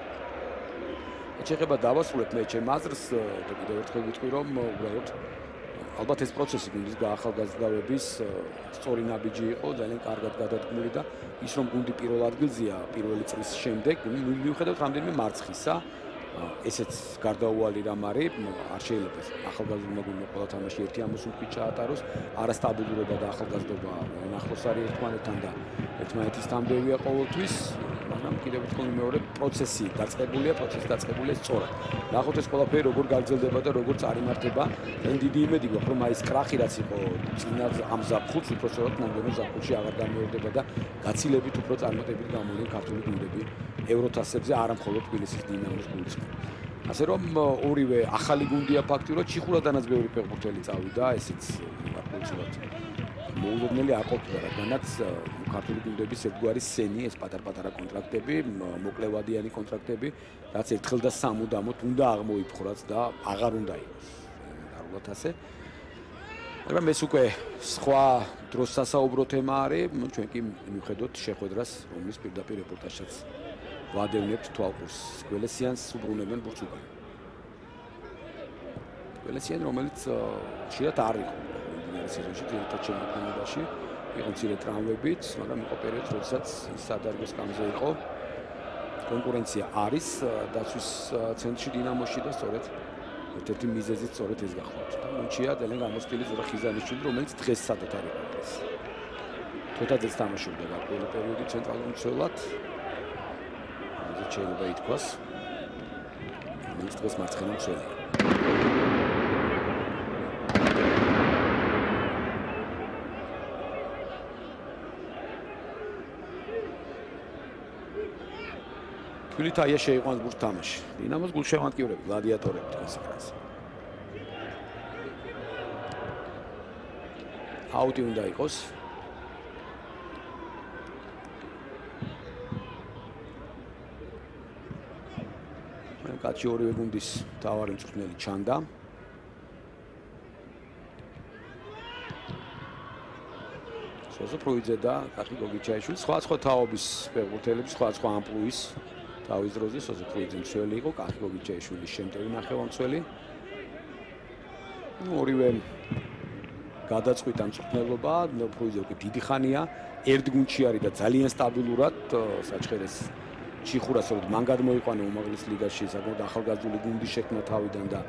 ეჩეხება დავასრულებ მე ჩემ აზრს და კიდევ ერთხელ ვიტყვი რომ უბრალოდ ალბათ ეს პროცესი გუნდის გაახალგაზრდავების სწორი ნაბიჯი იყო ძალიან კარგად გადადგმული და ის რომ გუნდი პირველ ადგილზეა პირველი წრის შემდეგ მიუხედავად რამდენიმე მარცხისა ესეც გარდაუვალი რამ არის არ შეიძლება ახალგაზრდა გუნდი ყველა თამაში ერთი ამოსულში ჩაატაროს. არასტაბილურობა და ახალგაზრდობა ნახლოს არის ერთმანეთთან და ერთმანეთის თამდევია ყოველთვის მაგრამ კიდევ ერთხელ მეორე პროცესი დაწყებულია პროცესი დაწყებულია სწორად. ნახოთ ეს ყველაფერი როგორ გაგრძელდება და როგორ წარიმართება. მე დიდი იმედი გვაქვს რომ აი ეს კრახი რაც იყო წინა ამ ზაფხულს უფრო სწორად მომდენო ზაფხულში აღარ გამეორდება და გაცილებით უფრო წარმატებით გამოვიდნენ ქართული გუნდები ევროთასებზე არა მხოლოდ თბილისის დინამოს გუნდს ასე რომ ორივე ახალი გუნდია ფაქტიურად. ჩიხურადანაც ბევრი ფეხბურთელი წავიდა ესეც აბსოლუტურად მოულოდნელი არ ყოფილა რადგანაც ქართული გუნდების ერთგვარი სენი ეს პატარ-პატარა კონტრაქტები მოკლევადიანი კონტრაქტები რაც ერთხელ და სამუდამოდ უნდა აღმოიფხვრაც და აღარ უნდა იყოს. დარულად ასე. მაგრამ ეს უკვე სხვა დროს სასაუბრო თემა არის. ჩვენ კი მიხედოთ შეხვედრას რომლის პირდაპირ რეპორტაჟსაც ვადევნებთ თვალყურს გველესიანს უბრუნებენ ბურცუგან გველესიანი რომელიც შეიძლება არ იყო იმერე სეზონში ძირითადად შემოქმედებაში იყო ძირე ტრამვებით მაგრამ იყო პერიოდი როდესაც ის სადარგოს გამზე იყო კონკურენცია არის დაცვის ცენტრში დინამოში და სწორედ ერთ-ერთი მიზეზი სწორედ ეს გახლავთ და მუნჩია ძალიან გამოსტილი ზურა ხიზანიშვილი რომელიც დღეს სადათ არის ეს თოთაძეც თამაშობდა გარკვეული პერიოდი ცენტრალურ მცველად შეიძლება ითქვას. ის დღეს მარცხენა მცველია. თვილითაია შეიყვანს ბურთს თამაში. დინამოს გულშემატკივრები, გლადიატორები დღეს იქნას. აუტი უნდა იყოს. კაცი ორივე გუნდის თავარი მწვრთნელი ჩანდა. სოზოფროიძე და კახი გოგიჩაიშვილი სხვა სხვა თაობის ფეხბურთელები სხვა სხვა ამპლუის თავის დროზე სოზოფროიძე მცველი იყო, კახი გოგიჩაიშვილი შემტევი ნახევარმცველი. ორივე გადაწყვიტა მწვრთნელობა, ფრუიზო კი დიდი ხანია ერთ გუნდში არის და ძალიან სტაბილურად საჩხერეს ჩიხურას რომ მან გადმოიყვანა უმაღლეს ლიგაში საკმაოდ ახალგაზრდული გუნდი შექმნა თავიდან და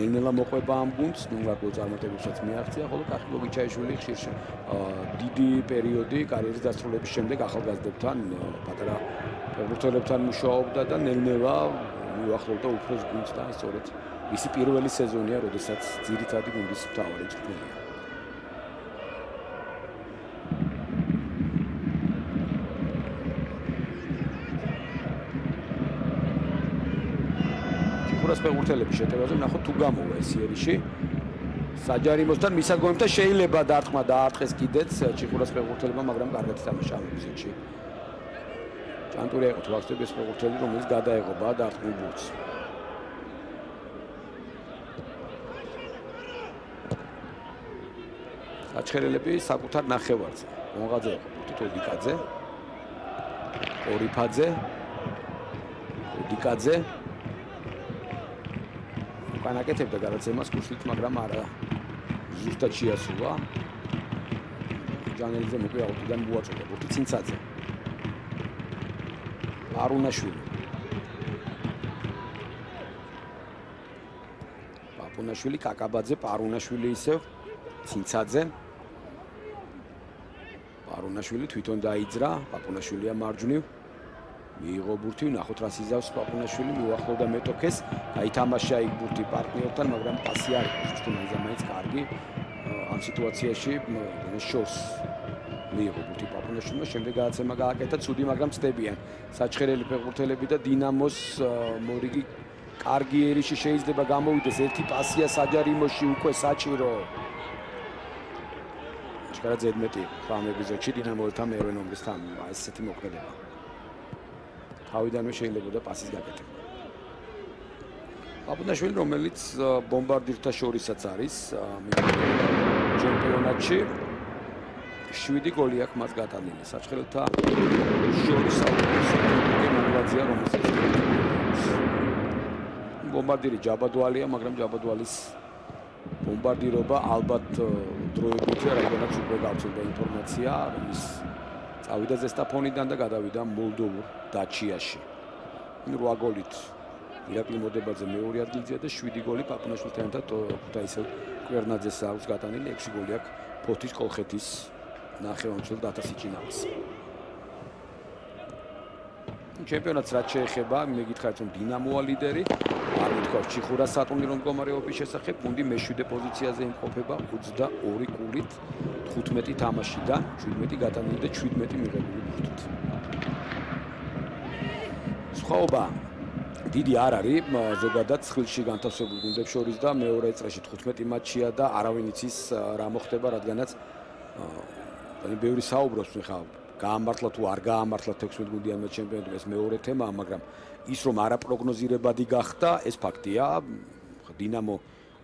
ნელ-ნელა მოყვება ამ გუნდს, ნუ რა გულწარმოებებსაც მიაღწია, ხოლო კახილოვი ჩაიშვილი ხშირ დიდი პერიოდი კარიერის დასრულების შემდეგ ახალგაზრდებთან პატარა ფეხბურთელებთან მუშაობდა და ნელ-ნელა მიუახლოვდა უფროს გუნდს და სწორედ მისი პირველი სეზონია, როდესაც ძირითადი გუნდის მთავარი მწვრთნელია. ფურას ფეხბურთელების შეტევაზე ნახოთ თუ გამოვა ეს იერიში საჯარიმოსთან მისაგონებთან შეიძლება დარტყმა დაარტყეს კიდეც ჩიხურას ფეხბურთელებმა მაგრამ კარგად თამაშა ამ ეპიზოდში ჭანტური იყო თვალსტების ფეხბურთელი რომელიც გადაეღობა დარტყმულ ბურთს აჩხერელები საკუთარ ნახევარზე. მონღაძე იყო თითო დიკაძე ორიფაძე დიკაძე განაკეთებდა გადაცემას კურსით, მაგრამ არა. ზუსტად შეასრულა. ჯანელიძე მოკლე აუტიდან მოაწოდა ბურთი ცინცაძე. არუნაშვილი. პაპუნაშვილი, კაკაბაძე, პარუნაშვილი ისევ ცინცაძე. პარუნაშვილი თვითონ დაიძრა, პაპუნაშვილია მარჯვნივ. მიიღო ბურთი, ნახოთ რა სიზავს პაპუნაშვილი, მიუახლოვდა მეტოქეს, გაითამაშა იქ ბურთი პარტნიორთან, მაგრამ პასი არ იყო, თუმცა ზამაინც კარგი ამ სიტუაციაში შოს მიიღო ბურთი პაპუნაშვილმა, შემდეგ გააცემა გააკეთა ცუდი, მაგრამ ცდებიან. საჩხერელი ფეხბურთელები და დინამოს მორიგი კარგი ერიში შეიძლება გამოვიდეს. ერთი პასია საჯარიმოში უკვე საჭირო ჩქარა ზედმეტი ამ ეპიზოდში დინამოსთან მეორე ნომრის თან ესეთი მოქმედება. თავიდანვე შეიძლება და პასის გაკეთება. აბუნაშვილი რომელიც ბომბარდირთა შორისაც არის ჩემპიონატში 7 გოლი აქვს მას გატანილი. საჩხერელთა შორის აუცილებლად მონღაძია რომელსაც ბომბარდირი ჯაბადვალია, მაგრამ ჯაბადვალის ბომბარდირობა ალბათ დროებითია, რადგანაც უკვე გავწევდა ინფორმაცია, ის წავიდა ზესტაფონიდან და გადავიდა მოლდოვურ დაჩიაში. 8 გოლით ირაკლი მოდებაძე მეორე ადგილზეა და 7 გოლი პაპუნაშვილთან და ქუთაისელ კვერნაძეს აქვს გატანილი 6 გოლი აქვს ფოთის კოლხეთის ნახევარმცველ დათასიჭინავს. ჩემპიონატს რაც შეეხება, მე გითხარით რომ დინამოა ლიდერი, არ მithქვას ჩიხურა სატურნირო მდგომარეობის შესახებ, გუნდი მე-7 პოზიციაზე იმყოფება 22 კულით, 15 თამაშიდან, 17 გატანილი და 17 მიღებული ბურთით. სხვაობა დიდი არ არის, ზოგადად ცხილში განთავსებულ გუნდებს შორის და მეორე წრეში 15 მატჩია და არავინ იცის რა მოხდება, რადგანაც ანუ ბევრი საუბრობს ხა გაამართლა თუ არ გაამართლა 16 გუნდიანმა ჩემპიონატმა ეს მეორე თემაა, მაგრამ ის რომ არაპროგნოზირებადი გახდა, ეს ფაქტია. დინამო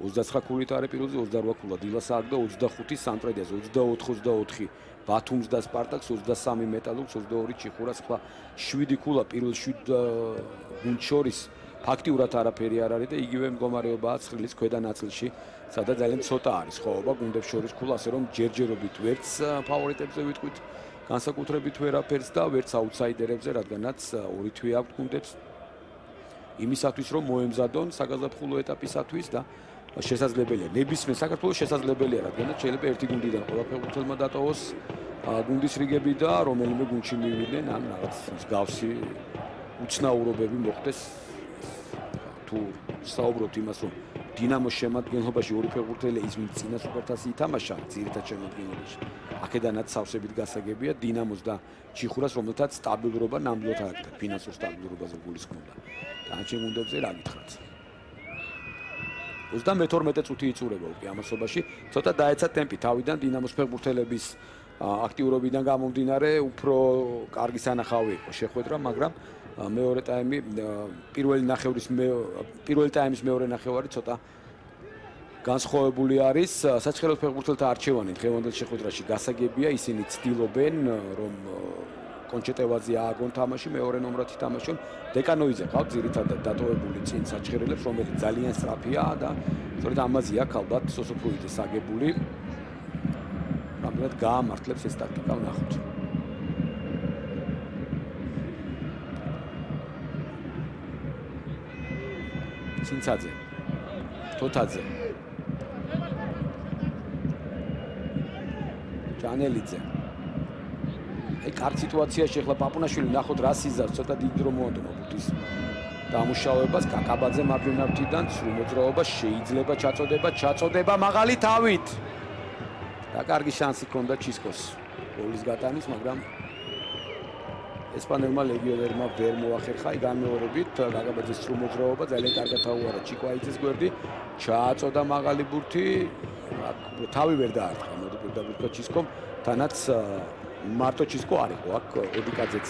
29 ქულით არის პირველზე 28 ქულა დილას აქვს და 25 სანტრედიას 24-24 ბათუმს და სპარტაკს 23 მეტალურგს 22 ჩიხურას ხლა 7 ქულა პირველ 7 გუნდ შორის ფაქტიურად არაფერი არ არის და იგივე მდგომარეობაა ცხრილის ქვედა ნაწილში სადაც ძალიან ცოტა არის ხოვობა გუნდებს შორის ქულა ასე რომ ჯერჯერობით ვერც ფავორიტებზე ვიტყვით განსაკუთრებით ვერაფერს და ვერც აუთსაიდერებზე რადგანაც ორი თვე აქვს გუნდებს. იმისათვის რომ მოემზადონ საგაზაფხულო ეტაპისათვის და შესაძლებელია ნებისმიერ საქართველოს შესაძლებელია რადგან შეიძლება ერთი გუნდიდან ყველა ფეხბურთელმა დატოვოს გუნდის რიგები და რომელიმე გუნდში მივიდნენ ან რაღაც მსგავსი უცნაურობები მოხდეს თუ საუბრობთ იმას რომ დინამოს შემადგენლობაში ორი ფეხბურთელი ის ვინც წინა სუპერთასი ითამაშა ძირითად შემადგენლობაში აქედანაც სავსებით გასაგებია დინამოს და ჩიხურას რომელთაც სტაბილურობა ნამდვილად არ აქვს ფინანსურ სტაბილურობაზე გულისხმობდა და ჩემუნდებზე რა გითხრათ 32 წუთი იწურება უკვე ამასობაში. ცოტა დაეცა ტემპი თავიდან დინამოს ფეხბურთელების აქტიურობიდან გამომდინარე, უფრო კარგი სანახავი იყო შეხვედრა, მაგრამ მეორე ტაიმი პირველი ნახევრის პირველი ტაიმის მეორე ნახევარი ცოტა განსხვავებული არის. საჩხეროს ფეხბურთელთა არჩევანი დღევანდელ შეხვედრაში გასაგებია, ისინი ცდილობენ რომ კონჩეტევაძე ააგონ თამაში მეორე ნომრად ითამაშონ დეკანოიძე ყავ ძირითადად დატოვებული წინ საჩხერელებს რომელიც ძალიან სწრაფია და სწორედ ამაზე აქვს ალბათ სოსოფროიძეს აგებული რამდენად გაამართლებს ეს ტაქტიკა ვნახოთ ცინცაძე თოთაძე ჯანელიძე. აი კარგ სიტუაციაში ახლა პაპუნაშვილი ნახოთ რა სიზარს ცოტა დიდ დრო მოადომა ბუთის დამუშავებას კაკაბაძე მარჯვენა ფრთიდან სრულ მოძრაობა შეიძლება ჩაწოდება ჩაწოდება მაღალი თავით და კარგი შანსი ჰქონდა ჩისკოს გოლის გატანის მაგრამ ესპანელმა ლეგიონერმა ვერ მოახერხა აი განმეორებით კაკაბაძეს სრულ მოძრაობა ძალიან კარგად აუარა ჩიკვაიძეს გვერდი ჩაწოდა მაღალი ბურთი თავი ვერ დაარტყა მოდი პირდაპირ ჩისკომ თანაც მარტო ჩისკო არ იყო. აქ ოდიკაძეც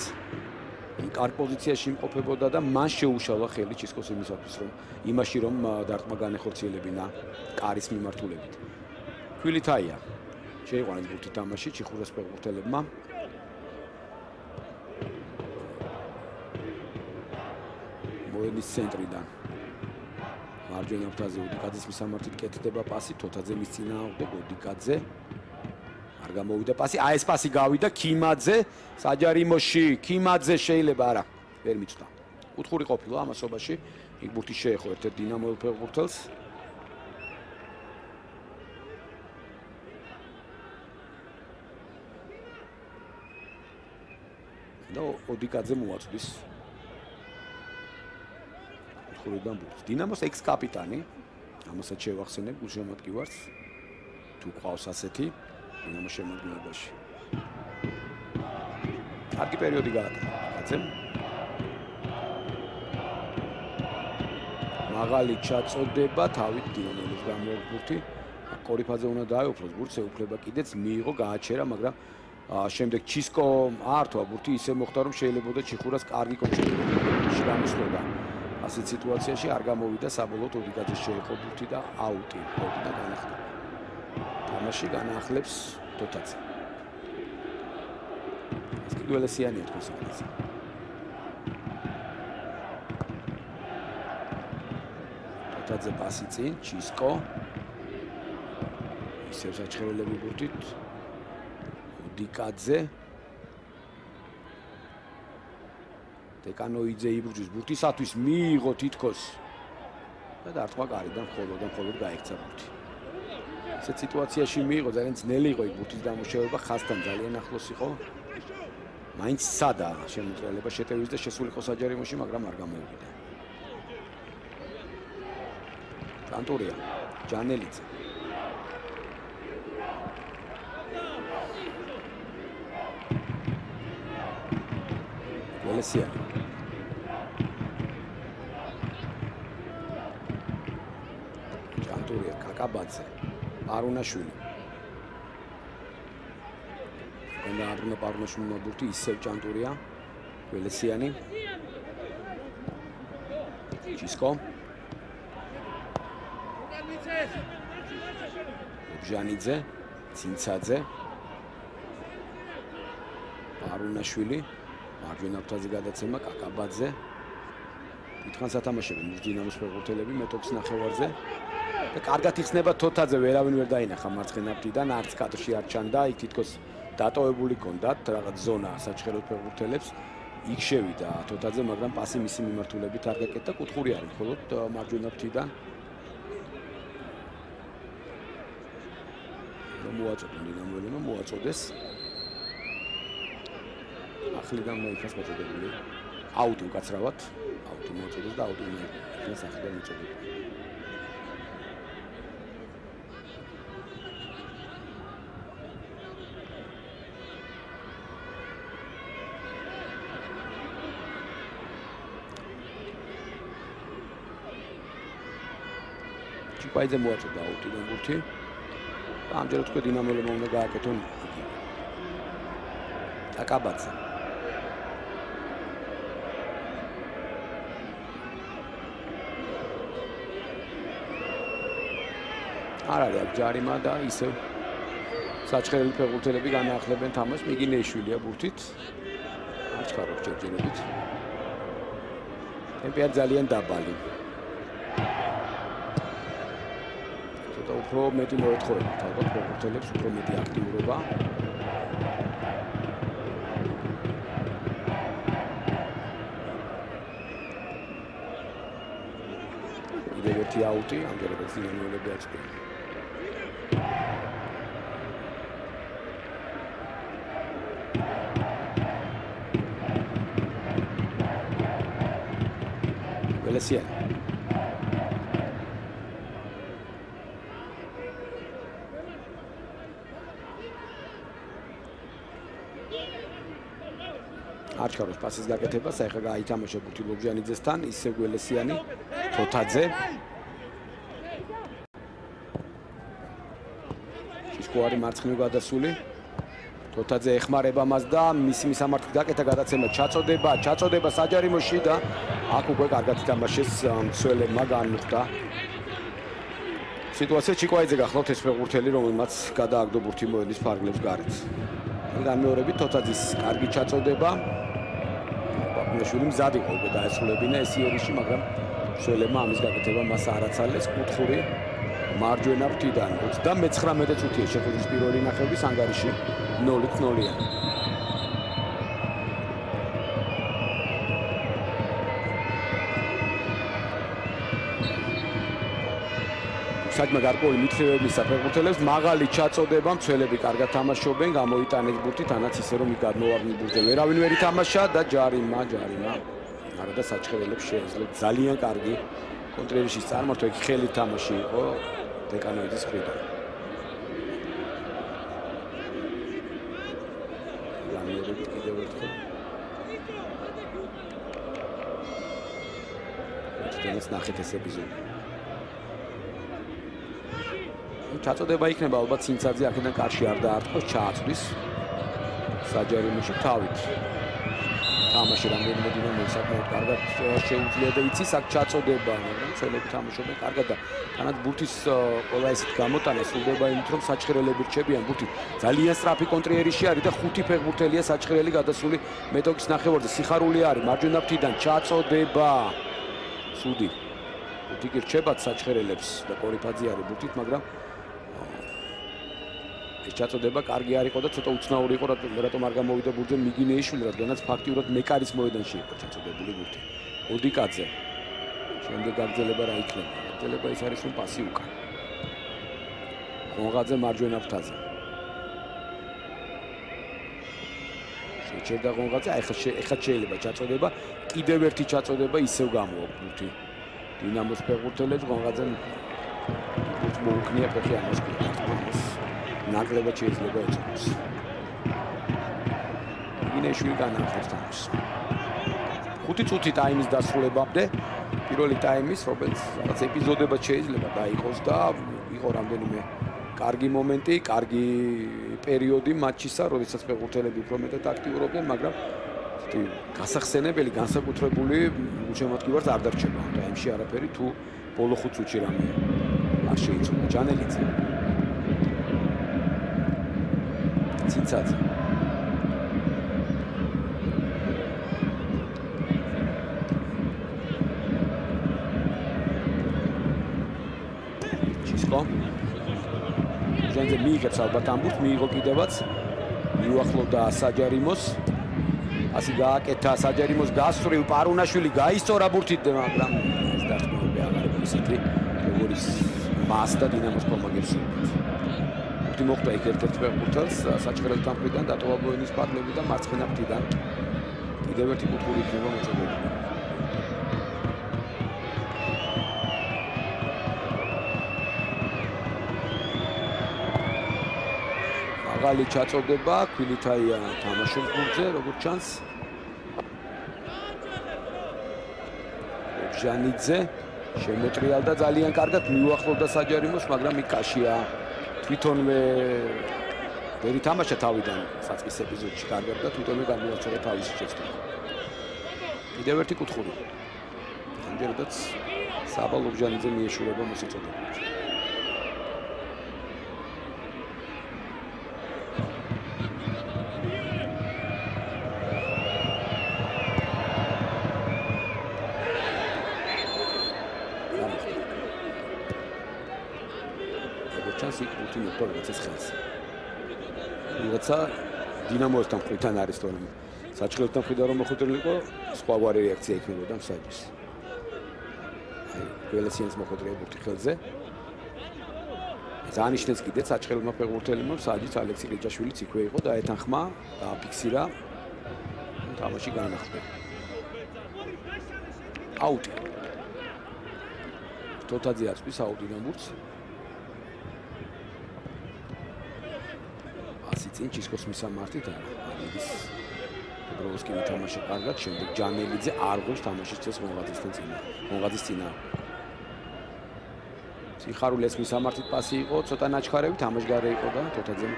კარგ პოზიციაში იმყოფებოდა და მან შეუშალა ხელი ჩისკოს იმისათვის რომ იმაში რომ დარტყმა განეხორციელებინა კარის მიმართულებით. ქვილითაია შეიყვანეს ბურთი თამაში ჩიხურას ფეხბურთელებმა მოენის ცენტრიდან მარჯვენა ფრთაზე ოდიკაძის მისამართით კეთდება პასი თოთაძე მის წინააღმდეგ ოდიკაძე არ გამოვიდა პასი. აი ეს პასი გავიდა ქიმაძე საჯარიმოში. ქიმაძე შეიძლება არა. ვერ მიწდა. კუთხური ყოფილა ამასობაში. იქ ბურთი შეეხო ერთ-ერთ დინამოელ ფეხბურთელს. ოდიკაძე მოაწვის. კუთხურიდან ბურთს. დინამოს ექს-კაპიტანი. ამასაც შევახსენებ გულშემატკივარს. თუ ყავს ასეთი დინამო შემოგვიებაში. კარგი პერიოდი გააკეთა კაცემ. მაღალი ჩაწოდება თავით დინამოს გამოვბურთი. კორიფაძე უნდა დაეუფლოს ბურთს, ეუფლება კიდეც მიიღო, გააჩერა, მაგრამ შემდეგ ჩისკო ართვა ბურთი ისე მოხდა რომ შეიძლება და ჩიხურას კარგი კონტროლი გამოსვლა. ასეთ სიტუაციაში არ გამოვიდა საბოლოოდ ოდიკაძეს შეეხო ბურთი და აუტი, და განახლდა. თამაში განახლებს თოთაძე. ეს კი გველესიანია თქოს ეს. თოთაძე პასი წინ, ჩისკო. ისევ საჩხერელები ბურთით. უდიკაძე. დეკანოიძე იბრძვის ბურთისათვის მიიღო თითქოს და დარტყმა კარიდან ხოლო და ხოლო გაიქცა ბურთი. ესეთ სიტუაციაში მიიღო ძალიან ძნელი იყო იქ ბურთის დამუშავება ხასთან ძალიან ახლოს იყო მაინც სადა შემოწელება შეტევის და შესულიყო საჯარიმოში მაგრამ არ გამოვიდა კანტურია ჯანელიძე ველესია კანტურია კაკაბაძე არუნაშვილი. კონდა აბრუნო პარნოშვილი მობურთი ისევ ჭანტურია. ველესიანი. ჩისკო. ჟანიძე, ცინცაძე. არუნაშვილი. მარჯვენა ფრთაზე გადაცემა კაკაბაძე. ითხრან სათამაშოები მუძინამოს ფეხბურთელები მეტოქს ნახევარზე. და კარგად იხსნება თოთაძე ვერავინ ვერ დაინახა მარცხენა ფრთიდან არც კადრში არ ჩანდა იქ თითქოს დატოვებული კონდათ რაღაც ზონა საჩხეროთ ფეხბურთელებს იქ შევიდა თოთაძე მაგრამ პასი მისი მიმართულებით არ გაკეთდა კუთხური არის მხოლოდ მარჯვენა ფრთიდან რომ მოაწოდონ დინამოელებმა მოაწოდეს ახლიდან მოიქას მოწოდებული აუტი უკაცრავად აუტი მოაწოდეს და აუტი მოიქას ახლიდან მოწოდებული ჩიპაიძე მოაწოდა აუტიდან ბურთი. ამჯერად თქვი დინამოლებმა უნდა გააკეთონ. აკაბაძე. არ არის აქ ჯარიმა და ისევ საჩხერელი ფეხბურთელები განაახლებენ თამაშს, მიგინეიშვილია ბურთით. აჩქარებს ჯერჯერობით. ტემპი არ ძალიან დაბალი. ცოტა უფრო მეტი მოეთხოვებათ, ალბათ ფეხბურთელებს უფრო მეტი აქტიურობა. ერთი აუტი, ამჯერადაც დინამოელები აჩქარებს. ეკლესიანი. არჩაროს პასის გაკეთებას ახლა გაითამაშა გუთი ლობჟანიძესთან ისევ გველესიანი თოთაძე ჭიშკოარი მარცხნივ გადასული თოთაძე ეხმარება მას და მისი მისამართი გაკეთა გადაცემა ჩაწოდება, ჩაწოდება საჯარიმოში და აქ უკვე კარგად თამაშეს მცველებმა განუხდა. სიტუაცია ჩიკვაიძე გახლავთ ეს ფეხბურთელი, რომელმაც გადააგდო ბურთი მოელის ფარგლებს გარეთ. განმეორებით თოთაძის კარგი ჩაწოდება. ბაკუნაშვილი მზად იყო უკვე დაესრულებინა ეს იერიში, მაგრამ მცველებმა ამის გაკეთება მას არაცალეს კუთხური მარჯვენა ფრთიდან 39 წუთია შეხვედრის პირველი ნახევრის ანგარიში 0-0-იან. საჭმა გარკვეული მითხრებების საფეხბურთელებს. მაღალი ჩაწოდება მცველები კარგად თამაშობენ. გამოიტანეს ბურთი თანაც ისე რომ იგადმოვარდნი ბურთზე ვერავინ ვერ ითამაშა და ჯარიმა ჯარიმა. არა და საჭხელებს შეეძლოთ ძალიან კარგი კონტრერიშის წარმართვა ხელი თამაში იყო დეკანოიდის ხრიდან ლამიერები კიდევ ერთხელ ნახეთ ეს ეპიზოდი. ჩაწოდება იქნება ალბათ სინცაძე აქედან კარში არ დაარტყოს ჩააცვლის საჯარიმოში თავით. თამაში რამდენიმე დინამო საკმაოდ კარგად შეუძლია და იცის აქ ჩაწოდება მაგრამ ცელები თამაშობენ კარგად და თანაც ბურთის ყველა ესეთ გამოტანა სრულდება იმით რომ საჭრელები რჩებიან. ბურთი ძალიან სწრაფი კონტრიერიში არის და ხუთი ფეხბურთელია საჭრელი გადასული მეტოქის ნახევარზე. სიხარული არის მარჯვენა ფრთიდან. ჩაწოდება. სუდი ბურთი კი რჩებათ საჭრელებს და კორიფაძე არის ბურთით მაგრამ ეს ჩაწოდება კარგი არ იყო და ცოტა უცნაური იყო რატომ არ გამოვიდა ბურთზე მიგინეიშვილი რადგანაც ფაქტიურად მეკარის მოედანში იყო ჩაწოდებული ბურთი. ოდიკაძე. შემდეგ გაგზელება რა იქნება? გაგზელება ის არის რომ პასი უკან. ხონღაძე მარჯვენა ფრთაზე შეჭერდა ხონღაძე აი ხა ეხა შეიძლება ჩაწოდება კიდევ ერთი ჩაწოდება ისევ გამოვა ბურთი დინამოს ფეხბურთელებს ხონღაძე ბურთს მოუქნია ფეხი ამას ნაკლებად შეიძლება ეწოს. ინეშვილი განახლებს თამაშს. ხუთი წუთი ტაიმის დასრულებამდე პირველი ტაიმის, რომელიც რაღაც ეპიზოდებად შეიძლება დაიყოს და იყო რამდენიმე კარგი მომენტი, კარგი პერიოდი მატჩისა, როდესაც ფეხბურთელები უფრო მეტად აქტიურობდნენ, მაგრამ თი გასახსენებელი, განსაკუთრებული უშემოთქივარს არ დარჩება. ტაიმში არაფერი თუ ბოლო ხუთ წუთში რამე არ შეიცვალა. ჯანელიძე ციცაც. ჟენზე მიიღებს ალბათ ამბუს მიიღო კიდევაც. მიუახლოვდა საჯარიმოს ასე გააკეთა საჯარიმოს გასწრილ პარუნაშვილი გაისწორა ბურთით მაგრამ ეს დარტყმები აღარ ისეთი როგორიც მასდა დინამოს კომაგებს ბურთი მოხვდა იქ ერთ-ერთ ფეხბურთელს საჭრელთან მხრიდან დატოვა ბოენის პარლები და მარცხენა ფრთიდან კიდევ ერთი კუთხური იქნება მოწოდებული მაღალი ჩაწოდება ქვილითაია თამაშობს ბურთზე როგორც ჩანს ჟანიძე შემოტრიალდა ძალიან კარგად მიუახლოვდა საჯარიმოს მაგრამ იქ კაშია თვითონვე ვერ ითამაშა თავიდან საწყის ეპიზოდში კარგად და თვითონვე გამოაცხადა თავისი შეცდომა. კიდევ ერთი კუთხური. ამჯერადაც საბალობჟანიძე მიეშურება მოსაწოდებლად. რაღაცის ხელს. ვიღაცა დინამოსთან მხრიდან არის თორემ საჭრელთან მხრიდან რომ მოხუტრილიყო, სხვა ვარი რეაქცია იქნებოდა მსაჯის. აი, გველესიანს მოხუტრია უთი ხელზე. ზანიშნეს კიდე საჭრელმა ფეხბურთელმა მსაჯის ალექსი გეჯაშვილიც იქვე იყო და ეთანხმა და აფიქსირა თამაში განახლდა. აუტი. თოთაძე აწვის აუტი ნამურს. ასი წინ ჩისკოს მისამართით არა. ის ბროვსკი თამაში კარგად, შემდეგ ჯანელიძე არ გულს თამაშის წეს მონღაძისთან წინა. მონღაძის წინა. სიხარულეს მისამართით პასი იყო, ცოტა ნაჩქარები თამაშგარე იყო და თოთაძე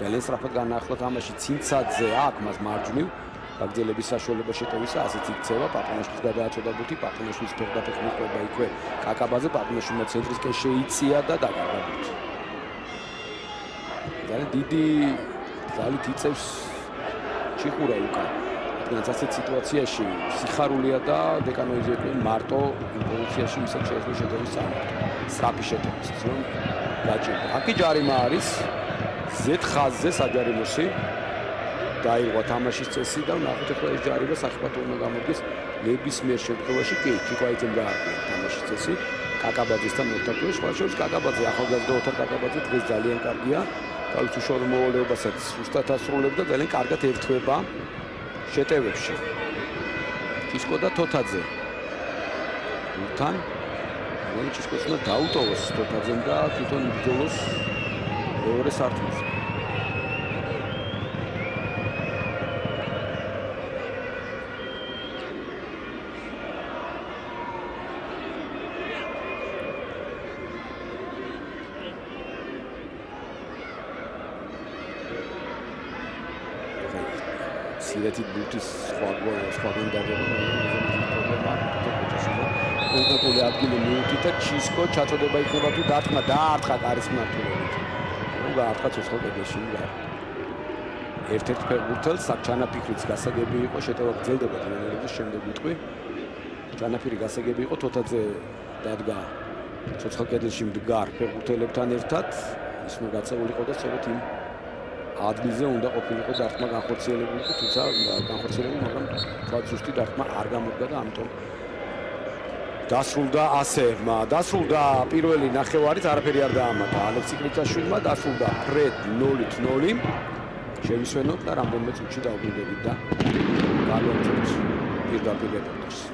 ძალიან სწრაფად განაახლა თამაში ცინცაძე აქ მას მარჯვნივ გაგძელების საშუალება შეტევისა ასეც იქცევა პაპინაშვილის გადააწოდა ბუთი პაპინაშვილის ფეხდაფეხი მიყვება იქვე კაკაბაზე პაპინაშვილმა ცენტრისკენ შეიწია და დაგარდა ბუთი ძალიან დიდი ძალით იწევს ჩიხურა უკან რადგანაც ასეთ სიტუაციაში სიხარულია და დეკანოიზები მარტო პოზიციაში ისეთ შეიძლება შეტევის სამარტო სრაფი შეტევის რომ გაჭირდა. აკი ჯარიმა არის ზეთ ხაზზე საჯარიმოში დაიღვა თამაშის წესი და ნახოთ ახლა ეს ჯარიმა საფათო უნდა გამოდგეს ნებისმიერ შემთხვევაში. კი ჩიკვაიძემ გაარკვია თამაშის წესი. კაკაბაძესთან ერთად სხვა შორის კაკაბაძე ახალგაზრდა ოთარ კაკაბაძე დღეს ძალიან კარგია თავის უშუალო მოვალეობასაც უბრალოდ ასრულებდა ძალიან კარგად ერთვება შეტევებში. ჩისკო და თოთაძე. თან რომ ჩისკოს უნდა დაუტოვოს თოთაძემ და თვითონ ბრძოლოს მეორე სართულზე სირეთი ბუთის სხვა სხვა გუნდაგება კონკრეტული ადგილი მიუთი და ჩისკო ჩაწოდება იქნება თუ დარტყმა დაარტყა კარის მართულობით რომ გაარტყა ცოცხალ კედელში და ერთ-ერთ ფეხბურთელს საჩანაფიქრიც გასაგები იყო შეტევა გრძელდება ტრენერების შემდეგ უთყვი ჩანაფირი გასაგები იყო თოთაძე დადგა ცოცხალ კედელში მდგარ ფეხბურთელებთან ერთად. ის ნუ გაწეულიყო და სწორედ იმ ადგილზე უნდა ყოფილიყო დარტყმა განხორციელებული, თუმცა განხორციელებული, მაგრამ თქვა ზუსტი დარტყმა არ გამოდგა და ამიტომ დასრულდა ასე, დასრულდა პირველი ნახევარით, არაფერი არ დაამატა ალექსი კრიჩაშვილმა, დასრულდა ფრედ 0-0. შევისვენოთ და რამდენიმე წუთში დავბრუნდებით და გავაკეთოთ პირდაპირ რეპორტაჟს.